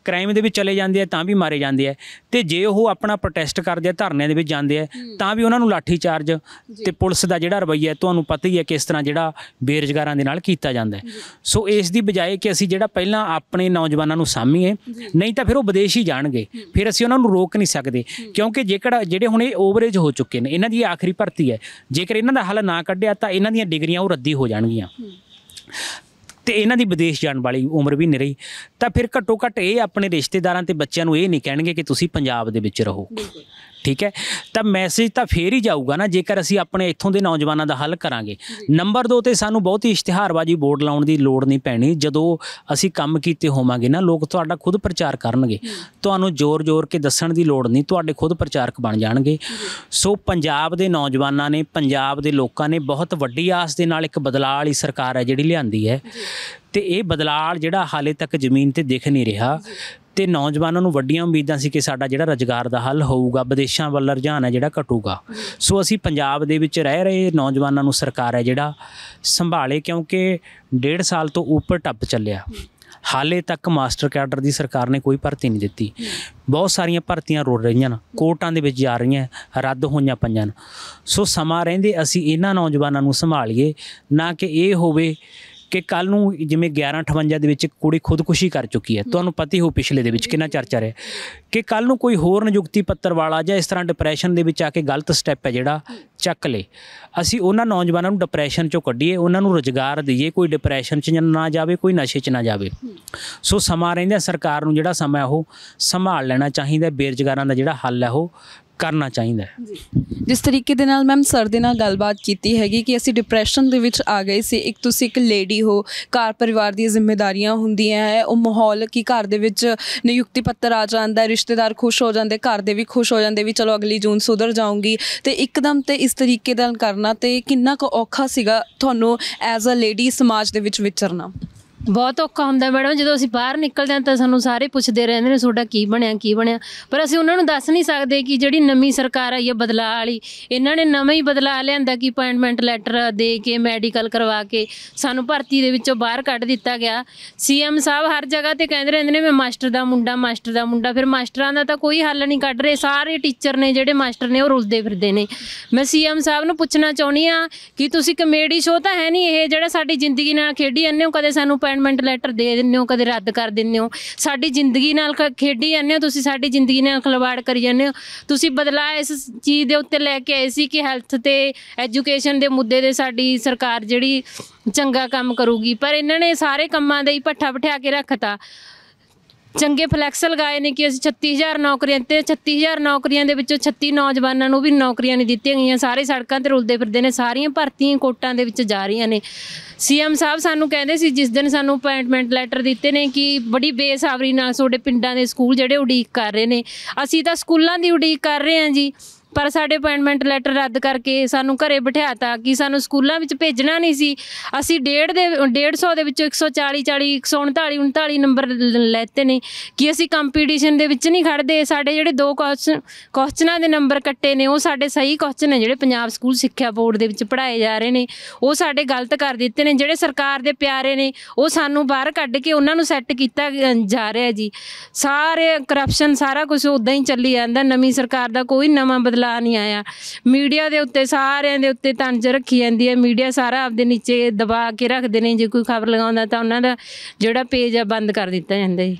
ਕ੍ਰਾਈਮ ਦੇ ਵਿੱਚ ਚਲੇ ਜਾਂਦੇ ਆ ਤਾਂ ਵੀ ਮਾਰੇ ਜਾਂਦੇ ਆ। ਤੇ ਜੇ ਉਹ ਆਪਣਾ ਪ੍ਰੋਟੈਸਟ ਕਰਦੇ ਆ ਧਰਨਿਆਂ ਦੇ ਵਿੱਚ ਜਾਂਦੇ ਆ ਤਾਂ ਵੀ ਉਹਨਾਂ ਨੂੰ ਲਾਠੀ ਚਾਰਜ ਤੇ ਪੁਲਿਸ ਦਾ ਜਿਹੜਾ ਰਵੱਈਆ ਤੁਹਾਨੂੰ ਪਤਾ ਹੀ ਹੈ ਕਿਸ ਤਰ੍ਹਾਂ ਜਿਹੜਾ ਬੇਰੁਜ਼ਗਾਰਾਂ ਦੇ ਨਾਲ ਕੀਤਾ ਜਾਂਦਾ ਸੋ ਇਸ ਦੀ ਬਜਾਏ ਕਿ ਅਸੀਂ ਜਿਹੜਾ ਪਹਿਲਾਂ ਆਪਣੇ ਨੌਜਵਾਨਾਂ ਨੂੰ ਸਾਂਭੀਏ ਨਹੀਂ ਤਾਂ ਫਿਰ ਉਹ ਵਿਦੇਸ਼ ਹੀ ਜਾਣਗੇ। ਫਿਰ ਅਸੀਂ ਉਹਨਾਂ ਨੂੰ ਰੋਕ ਨਹੀਂ ਸਕਦੇ। ਕਿਉਂਕਿ ਜੇਕਰ ਜਿਹੜੇ ਹੁਣ ਇਹ ਓਵਰੇਜ ਹੋ ਚੁੱਕੇ ਨੇ ਇਹਨਾਂ ਦੀ ਆਖਰੀ ਭਰਤੀ ਹੈ ਜੇਕਰ ਇਹਨਾਂ ਦਾ ਹੱਲ ਨਾ ਕੱਢਿਆ ਤਾਂ ਇਹਨਾਂ ਦੀਆਂ ਡਿਗਰੀਆਂ ਉਹ ਰੱਦੀ ਹੋ ਜਾਣਗੀਆਂ। ਤੇ ਇਹਨਾਂ ਦੀ ਵਿਦੇਸ਼ ਜਾਣ ਵਾਲੀ ਉਮਰ ਵੀ ਨਹੀਂ ਰਹੀ। ਤਾਂ ਫਿਰ ਘੱਟੋ ਘੱਟ ਇਹ ਆਪਣੇ ਰਿਸ਼ਤੇਦਾਰਾਂ ਤੇ ਬੱਚਿਆਂ ਨੂੰ ਇਹ ਨਹੀਂ ਕਹਿਣਗੇ ਕਿ ਤੁਸੀਂ ਪੰਜਾਬ ਦੇ ਵਿੱਚ ਰਹੋ। ਠੀਕ ਹੈ? ਤਾਂ ਮੈਸੇਜ ਤਾਂ ਫੇਰ ਹੀ ਜਾਊਗਾ ਨਾ ਜੇਕਰ ਅਸੀਂ ਆਪਣੇ ਇੱਥੋਂ ਦੇ ਨੌਜਵਾਨਾਂ ਦਾ ਹੱਲ ਕਰਾਂਗੇ। ਨੰਬਰ 2 ਤੇ ਸਾਨੂੰ ਬਹੁਤੀ ਇਸ਼ਤਿਹਾਰਬਾਜ਼ੀ ਬੋਰਡ ਲਾਉਣ ਦੀ ਲੋੜ ਨਹੀਂ ਪੈਣੀ। ਜਦੋਂ ਅਸੀਂ ਕੰਮ ਕੀਤੇ ਹੋਵਾਂਗੇ ਨਾ ਲੋਕ ਤੁਹਾਡਾ ਖੁਦ ਪ੍ਰਚਾਰ ਕਰਨਗੇ। ਤੁਹਾਨੂੰ ਜ਼ੋਰ-ਜ਼ੋਰ ਕੇ ਦੱਸਣ ਦੀ ਲੋੜ ਨਹੀਂ ਤੁਹਾਡੇ ਖੁਦ ਪ੍ਰਚਾਰਕ ਬਣ ਜਾਣਗੇ। ਸੋ ਪੰਜਾਬ ਦੇ ਨੌਜਵਾਨਾਂ ਨੇ ਪੰਜਾਬ ਦੇ ਲੋਕਾਂ ਨੇ ਬਹੁਤ ਵੱਡੀ ਆਸ ਦੇ ਨਾਲ ਇੱਕ ਬਦਲਾਅ ਵਾਲੀ ਸਰਕਾਰ ਹੈ ਜਿਹੜੀ ਲਿਆਂਦੀ ਹੈ। ਤੇ ਇਹ ਬਦਲਾਅ ਜਿਹੜਾ ਹਾਲੇ ਤੱਕ ਜ਼ਮੀਨ ਤੇ ਦਿਖ ਨਹੀਂ ਰਿਹਾ। ਤੇ ਨੌਜਵਾਨਾਂ ਨੂੰ ਵੱਡੀਆਂ ਉਮੀਦਾਂ ਸੀ ਕਿ ਸਾਡਾ ਜਿਹੜਾ ਰੁਜ਼ਗਾਰ ਦਾ ਹੱਲ ਹੋਊਗਾ, ਵਿਦੇਸ਼ਾਂ ਵੱਲ ਰੁਝਾਨ ਹੈ ਜਿਹੜਾ ਘਟੂਗਾ। ਸੋ ਅਸੀਂ ਪੰਜਾਬ ਦੇ ਵਿੱਚ ਰਹਿ ਰਹੇ ਨੌਜਵਾਨਾਂ ਨੂੰ ਸਰਕਾਰ ਹੈ ਜਿਹੜਾ ਸੰਭਾਲੇ ਕਿਉਂਕਿ ਡੇਢ ਸਾਲ ਤੋਂ ਉੱਪਰ ਟੱਪ ਚੱਲਿਆ। ਹਾਲੇ ਤੱਕ ਮਾਸਟਰ ਕੈਡਰ ਦੀ ਸਰਕਾਰ ਨੇ ਕੋਈ ਭਰਤੀ ਨਹੀਂ ਦਿੱਤੀ। ਬਹੁਤ ਸਾਰੀਆਂ ਭਰਤੀਆਂ ਰੁੜ ਰਹੀਆਂ ਨੇ, ਕੋਰਟਾਂ ਦੇ ਵਿੱਚ ਜਾ ਰਹੀਆਂ, ਰੱਦ ਹੋਈਆਂ ਪਈਆਂ ਨੇ। ਸੋ ਸਮਾਂ ਰਹਿੰਦੇ ਅਸੀਂ ਇਹਨਾਂ ਨੌਜਵਾਨਾਂ ਨੂੰ ਸੰਭਾਲੀਏ, ਨਾ ਕਿ ਇਹ ਹੋਵੇ ਕਿ ਕੱਲ ਨੂੰ ਜਿਵੇਂ 1158 ਦੇ ਵਿੱਚ ਕੁੜੀ ਖੁਦਕੁਸ਼ੀ ਕਰ ਚੁੱਕੀ ਹੈ। ਤੁਹਾਨੂੰ ਪਤਾ ਹੀ ਹੋ ਪਿਛਲੇ ਦੇ ਵਿੱਚ ਕਿੰਨਾ ਚਰਚਾ ਰਿਹਾ। ਕਿ ਕੱਲ ਨੂੰ ਕੋਈ ਹੋਰ ਨਿਯੁਕਤੀ ਪੱਤਰ ਵਾਲਾ ਜਾਂ ਇਸ ਤਰ੍ਹਾਂ ਡਿਪਰੈਸ਼ਨ ਦੇ ਵਿੱਚ ਆ ਕੇ ਗਲਤ ਸਟੈਪ ਹੈ ਜਿਹੜਾ, ਚੱਕ ਲੇ। ਅਸੀਂ ਉਹਨਾਂ ਨੌਜਵਾਨਾਂ ਨੂੰ ਡਿਪਰੈਸ਼ਨ ਚੋਂ ਕੱਢੀਏ, ਉਹਨਾਂ ਨੂੰ ਰੁਜ਼ਗਾਰ ਦਈਏ, ਕੋਈ ਡਿਪਰੈਸ਼ਨ 'ਚ ਨਾ ਜਾਵੇ, ਕੋਈ ਨਸ਼ੇ 'ਚ ਨਾ ਜਾਵੇ। ਸੋ ਸਮਾਂ ਰਹਿੰਦਾ, ਸਰਕਾਰ ਨੂੰ ਜਿਹੜਾ ਸਮਾਂ ਉਹ ਸੰਭਾਲ ਲੈਣਾ ਚਾਹੀਦਾ, ਬੇਰੁਜ਼ਗਾਰਾਂ ਦਾ ਜਿਹੜਾ ਹੱਲ ਹੈ ਉਹ। ਕਰਨਾ ਚਾਹੀਦਾ ਹੈ। ਜਿਸ ਤਰੀਕੇ ਦੇ ਨਾਲ ਮੈਮ ਸਰ ਦੇ ਨਾਲ ਗੱਲਬਾਤ ਕੀਤੀ ਹੈਗੀ ਕਿ ਅਸੀਂ ਡਿਪਰੈਸ਼ਨ ਦੇ ਵਿੱਚ ਆ ਗਏ ਸੀ। ਇੱਕ ਤੁਸੀਂ ਇੱਕ ਲੇਡੀ ਹੋ ਘਰ ਪਰਿਵਾਰ ਦੀਆਂ ਜ਼ਿੰਮੇਵਾਰੀਆਂ ਹੁੰਦੀਆਂ ਹੈ ਉਹ ਮਾਹੌਲ ਕੀ ਘਰ ਦੇ ਵਿੱਚ ਨਿਯੁਕਤੀ ਪੱਤਰ ਆ ਜਾਂਦਾ ਹੈ, ਰਿਸ਼ਤੇਦਾਰ ਖੁਸ਼ ਹੋ ਜਾਂਦੇ ਘਰ ਦੇ ਵੀ ਖੁਸ਼ ਹੋ ਜਾਂਦੇ ਵੀ ਚਲੋ ਅਗਲੀ ਜੂਨ ਸੁਧਰ ਜਾਊਂਗੀ। ਤੇ ਇੱਕਦਮ ਤੇ ਇਸ ਤਰੀਕੇ ਨਾਲ ਕਰਨਾ ਤੇ ਕਿੰਨਾ ਕੁ ਔਖਾ ਸੀਗਾ ਤੁਹਾਨੂੰ ਐਜ਼ ਅ ਲੇਡੀ ਸਮਾਜ ਦੇ ਵਿੱਚ ਵਿਚਰਨਾ? ਬਹੁਤ ਔਖਾ ਹੁੰਦਾ ਮੈਡਮ, ਜਦੋਂ ਅਸੀਂ ਬਾਹਰ ਨਿਕਲਦੇ ਹਾਂ ਤਾਂ ਸਾਨੂੰ ਸਾਰੇ ਪੁੱਛਦੇ ਰਹਿੰਦੇ ਨੇ ਤੁਹਾਡਾ ਕੀ ਬਣਿਆ ਕੀ ਬਣਿਆ। ਪਰ ਅਸੀਂ ਉਹਨਾਂ ਨੂੰ ਦੱਸ ਨਹੀਂ ਸਕਦੇ ਕਿ ਜਿਹੜੀ ਨਵੀਂ ਸਰਕਾਰ ਆਈ ਹੈ ਬਦਲਾਅ ਵਾਲੀ, ਇਹਨਾਂ ਨੇ ਨਵਾਂ ਹੀ ਬਦਲਾਅ ਲਿਆਂਦਾ ਕਿ ਅਪਾਇੰਟਮੈਂਟ ਲੈਟਰ ਦੇ ਕੇ ਮੈਡੀਕਲ ਕਰਵਾ ਕੇ, ਸਾਨੂੰ ਭਰਤੀ ਦੇ ਵਿੱਚੋਂ ਬਾਹਰ ਕੱਢ ਦਿੱਤਾ ਗਿਆ। ਸੀਐਮ ਸਾਹਿਬ ਹਰ ਜਗ੍ਹਾ ਤੇ ਕਹਿੰਦੇ ਰਹਿੰਦੇ ਨੇ, ਮੈਂ ਮਾਸਟਰ ਦਾ ਮੁੰਡਾ, ਮਾਸਟਰ ਦਾ ਮੁੰਡਾ। ਫਿਰ ਮਾਸਟਰਾਂ ਦਾ ਤਾਂ ਕੋਈ ਹੱਲ ਨਹੀਂ ਕੱਢ ਰਹੇ। ਸਾਰੇ ਟੀਚਰ ਨੇ ਜਿਹੜੇ ਮਾਸਟਰ ਨੇ, ਉਹ ਰੁਲਦੇ ਫਿਰਦੇ ਨੇ। ਮੈਂ ਸੀਐਮ ਸਾਹਿਬ ਨੂੰ ਪੁੱਛਣਾ ਚਾਹੁੰਦੀ ਆ ਕਿ ਤੁਸੀਂ ਕਮੇਡੀ ਸ਼ੋਅ ਤਾਂ ਹੈ ਨਹੀਂ ਇਹ ਜਿਹੜਾ ਸਾਡੀ ਜ਼ਿੰਦਗੀ ਨਾਲ ਖੇਡੀ ਜਾਂਦੇ ਹੋ? ਕਦੇ ਸਾਨੂੰ ਅਪਾਇੰਟਮੈਂਟ ਲੈਟਰ ਦੇ ਦਿੰਦੇ ਹੋ, ਕਦੇ ਰੱਦ ਕਰ ਦਿੰਦੇ ਹੋ। ਸਾਡੀ ਜ਼ਿੰਦਗੀ ਨਾਲ ਖੇਡੀ ਜਾਂਦੇ ਹੋ, ਤੁਸੀਂ ਸਾਡੀ ਜ਼ਿੰਦਗੀ ਨਾਲ ਖਿਲਵਾੜ ਕਰੀ ਜਾਂਦੇ ਹੋ। ਤੁਸੀਂ ਬਦਲਾ ਇਸ ਚੀਜ਼ ਦੇ ਉੱਤੇ ਲੈ ਕੇ ਆਏ ਸੀ ਕਿ ਹੈਲਥ ਤੇ ਐਜੂਕੇਸ਼ਨ ਦੇ ਮੁੱਦੇ ਦੇ ਸਾਡੀ ਸਰਕਾਰ ਜਿਹੜੀ ਚੰਗਾ ਕੰਮ ਕਰੂਗੀ। ਪਰ ਇਹਨਾਂ ਨੇ ਸਾਰੇ ਕੰਮਾਂ ਦਾ ਹੀ ਪੱਠਾ ਬਿਠਾ ਕੇ ਰੱਖਤਾ। ਚੰਗੇ ਫਲੈਕਸ ਲਗਾਏ ਨੇ ਕਿ ਅਸੀਂ 36000 ਨੌਕਰੀਆਂ ਤੇ 36000 ਨੌਕਰੀਆਂ ਦੇ ਵਿੱਚੋਂ 36 ਨੌਜਵਾਨਾਂ ਨੂੰ ਵੀ ਨੌਕਰੀਆਂ ਨਹੀਂ ਦਿੱਤੀਆਂ ਗਈਆਂ। ਸਾਰੇ ਸੜਕਾਂ ਤੇ ਰੁਲਦੇ ਫਿਰਦੇ ਨੇ, ਸਾਰੀਆਂ ਭਰਤੀਆਂ ਕੋਟਾਂ ਦੇ ਵਿੱਚ ਜਾ ਰਹੀਆਂ ਨੇ। ਸੀਐਮ ਸਾਹਿਬ ਸਾਨੂੰ ਕਹਿੰਦੇ ਸੀ, ਜਿਸ ਦਿਨ ਸਾਨੂੰ ਅਪਾਇੰਟਮੈਂਟ ਲੈਟਰ ਦਿੱਤੇ ਨੇ ਕਿ ਬੜੀ ਬੇਸਾਬਰੀ ਨਾਲ ਤੁਹਾਡੇ ਪਿੰਡਾਂ ਦੇ ਸਕੂਲ ਜਿਹੜੇ ਉਡੀਕ ਕਰ ਰਹੇ ਨੇ। ਅਸੀਂ ਤਾਂ ਸਕੂਲਾਂ ਦੀ ਉਡੀਕ ਕਰ ਰਹੇ ਹਾਂ ਜੀ। ਪਰ ਸਾਡੇ ਅਪਾਇੰਟਮੈਂਟ ਲੈਟਰ ਰੱਦ ਕਰਕੇ ਸਾਨੂੰ ਘਰੇ ਬਿਠਾਤਾ ਕਿ ਸਾਨੂੰ ਸਕੂਲਾਂ ਵਿੱਚ ਭੇਜਣਾ ਨਹੀਂ ਸੀ। ਅਸੀਂ ਡੇਢ ਦੇ 150 ਦੇ ਵਿੱਚੋਂ 140 40 139 39 ਨੰਬਰ ਲ- ਲੈਤੇ ਨੇ ਕਿ ਅਸੀਂ ਕੰਪੀਟੀਸ਼ਨ ਦੇ ਵਿੱਚ ਨਹੀਂ ਖੜਦੇ ਸਾਡੇ ਜਿਹੜੇ ਦੋ ਕੁਐਸਚਨ ਕੁਐਸਚਨਾਂ ਦੇ ਨੰਬਰ ਕੱਟੇ ਨੇ, ਉਹ ਸਾਡੇ ਸਹੀ ਕੁਐਸਚਨ ਨੇ ਜਿਹੜੇ ਪੰਜਾਬ ਸਕੂਲ ਸਿੱਖਿਆ ਬੋਰਡ ਦੇ ਵਿੱਚ ਪੜ੍ਹਾਏ ਜਾ ਰਹੇ ਨੇ। ਉਹ ਸਾਡੇ ਗਲਤ ਕਰ ਦਿੱਤੇ ਨੇ। ਜਿਹੜੇ ਸਰਕਾਰ ਦੇ ਪਿਆਰੇ ਨੇ, ਉਹ ਸਾਨੂੰ ਬਾਹਰ ਕੱਢ ਕੇ ਉਹਨਾਂ ਨੂੰ ਸੈੱਟ ਕੀਤਾ ਜਾ ਰਿਹਾ ਜੀ। ਸਾਰੇ ਕਰਪਸ਼ਨ ਸਾਰਾ ਕੁਝ ਉਦਾਂ ਹੀ ਚੱਲੀ ਜਾਂਦਾ। ਨਵੀਂ ਸਰਕਾਰ ਦਾ ਕੋਈ ਨਵਾਂ ਬਦਲਾ ਬਦਲਾਅ ਨਹੀਂ ਆਇਆ। ਮੀਡੀਆ ਦੇ ਉੱਤੇ ਸਾਰਿਆਂ ਦੇ ਉੱਤੇ ਤੰਜ ਰੱਖੀ ਜਾਂਦੀ ਹੈ। ਮੀਡੀਆ ਸਾਰਾ ਆਪਦੇ ਨੀਚੇ ਦਬਾ ਕੇ ਰੱਖਦੇ ਨੇ। ਜੇ ਕੋਈ ਖਬਰ ਲਗਾਉਂਦਾ ਤਾਂ ਉਹਨਾਂ ਦਾ ਜਿਹੜਾ ਪੇਜ ਆ ਬੰਦ ਕਰ ਦਿੱਤਾ ਜਾਂਦਾ ਜੀ।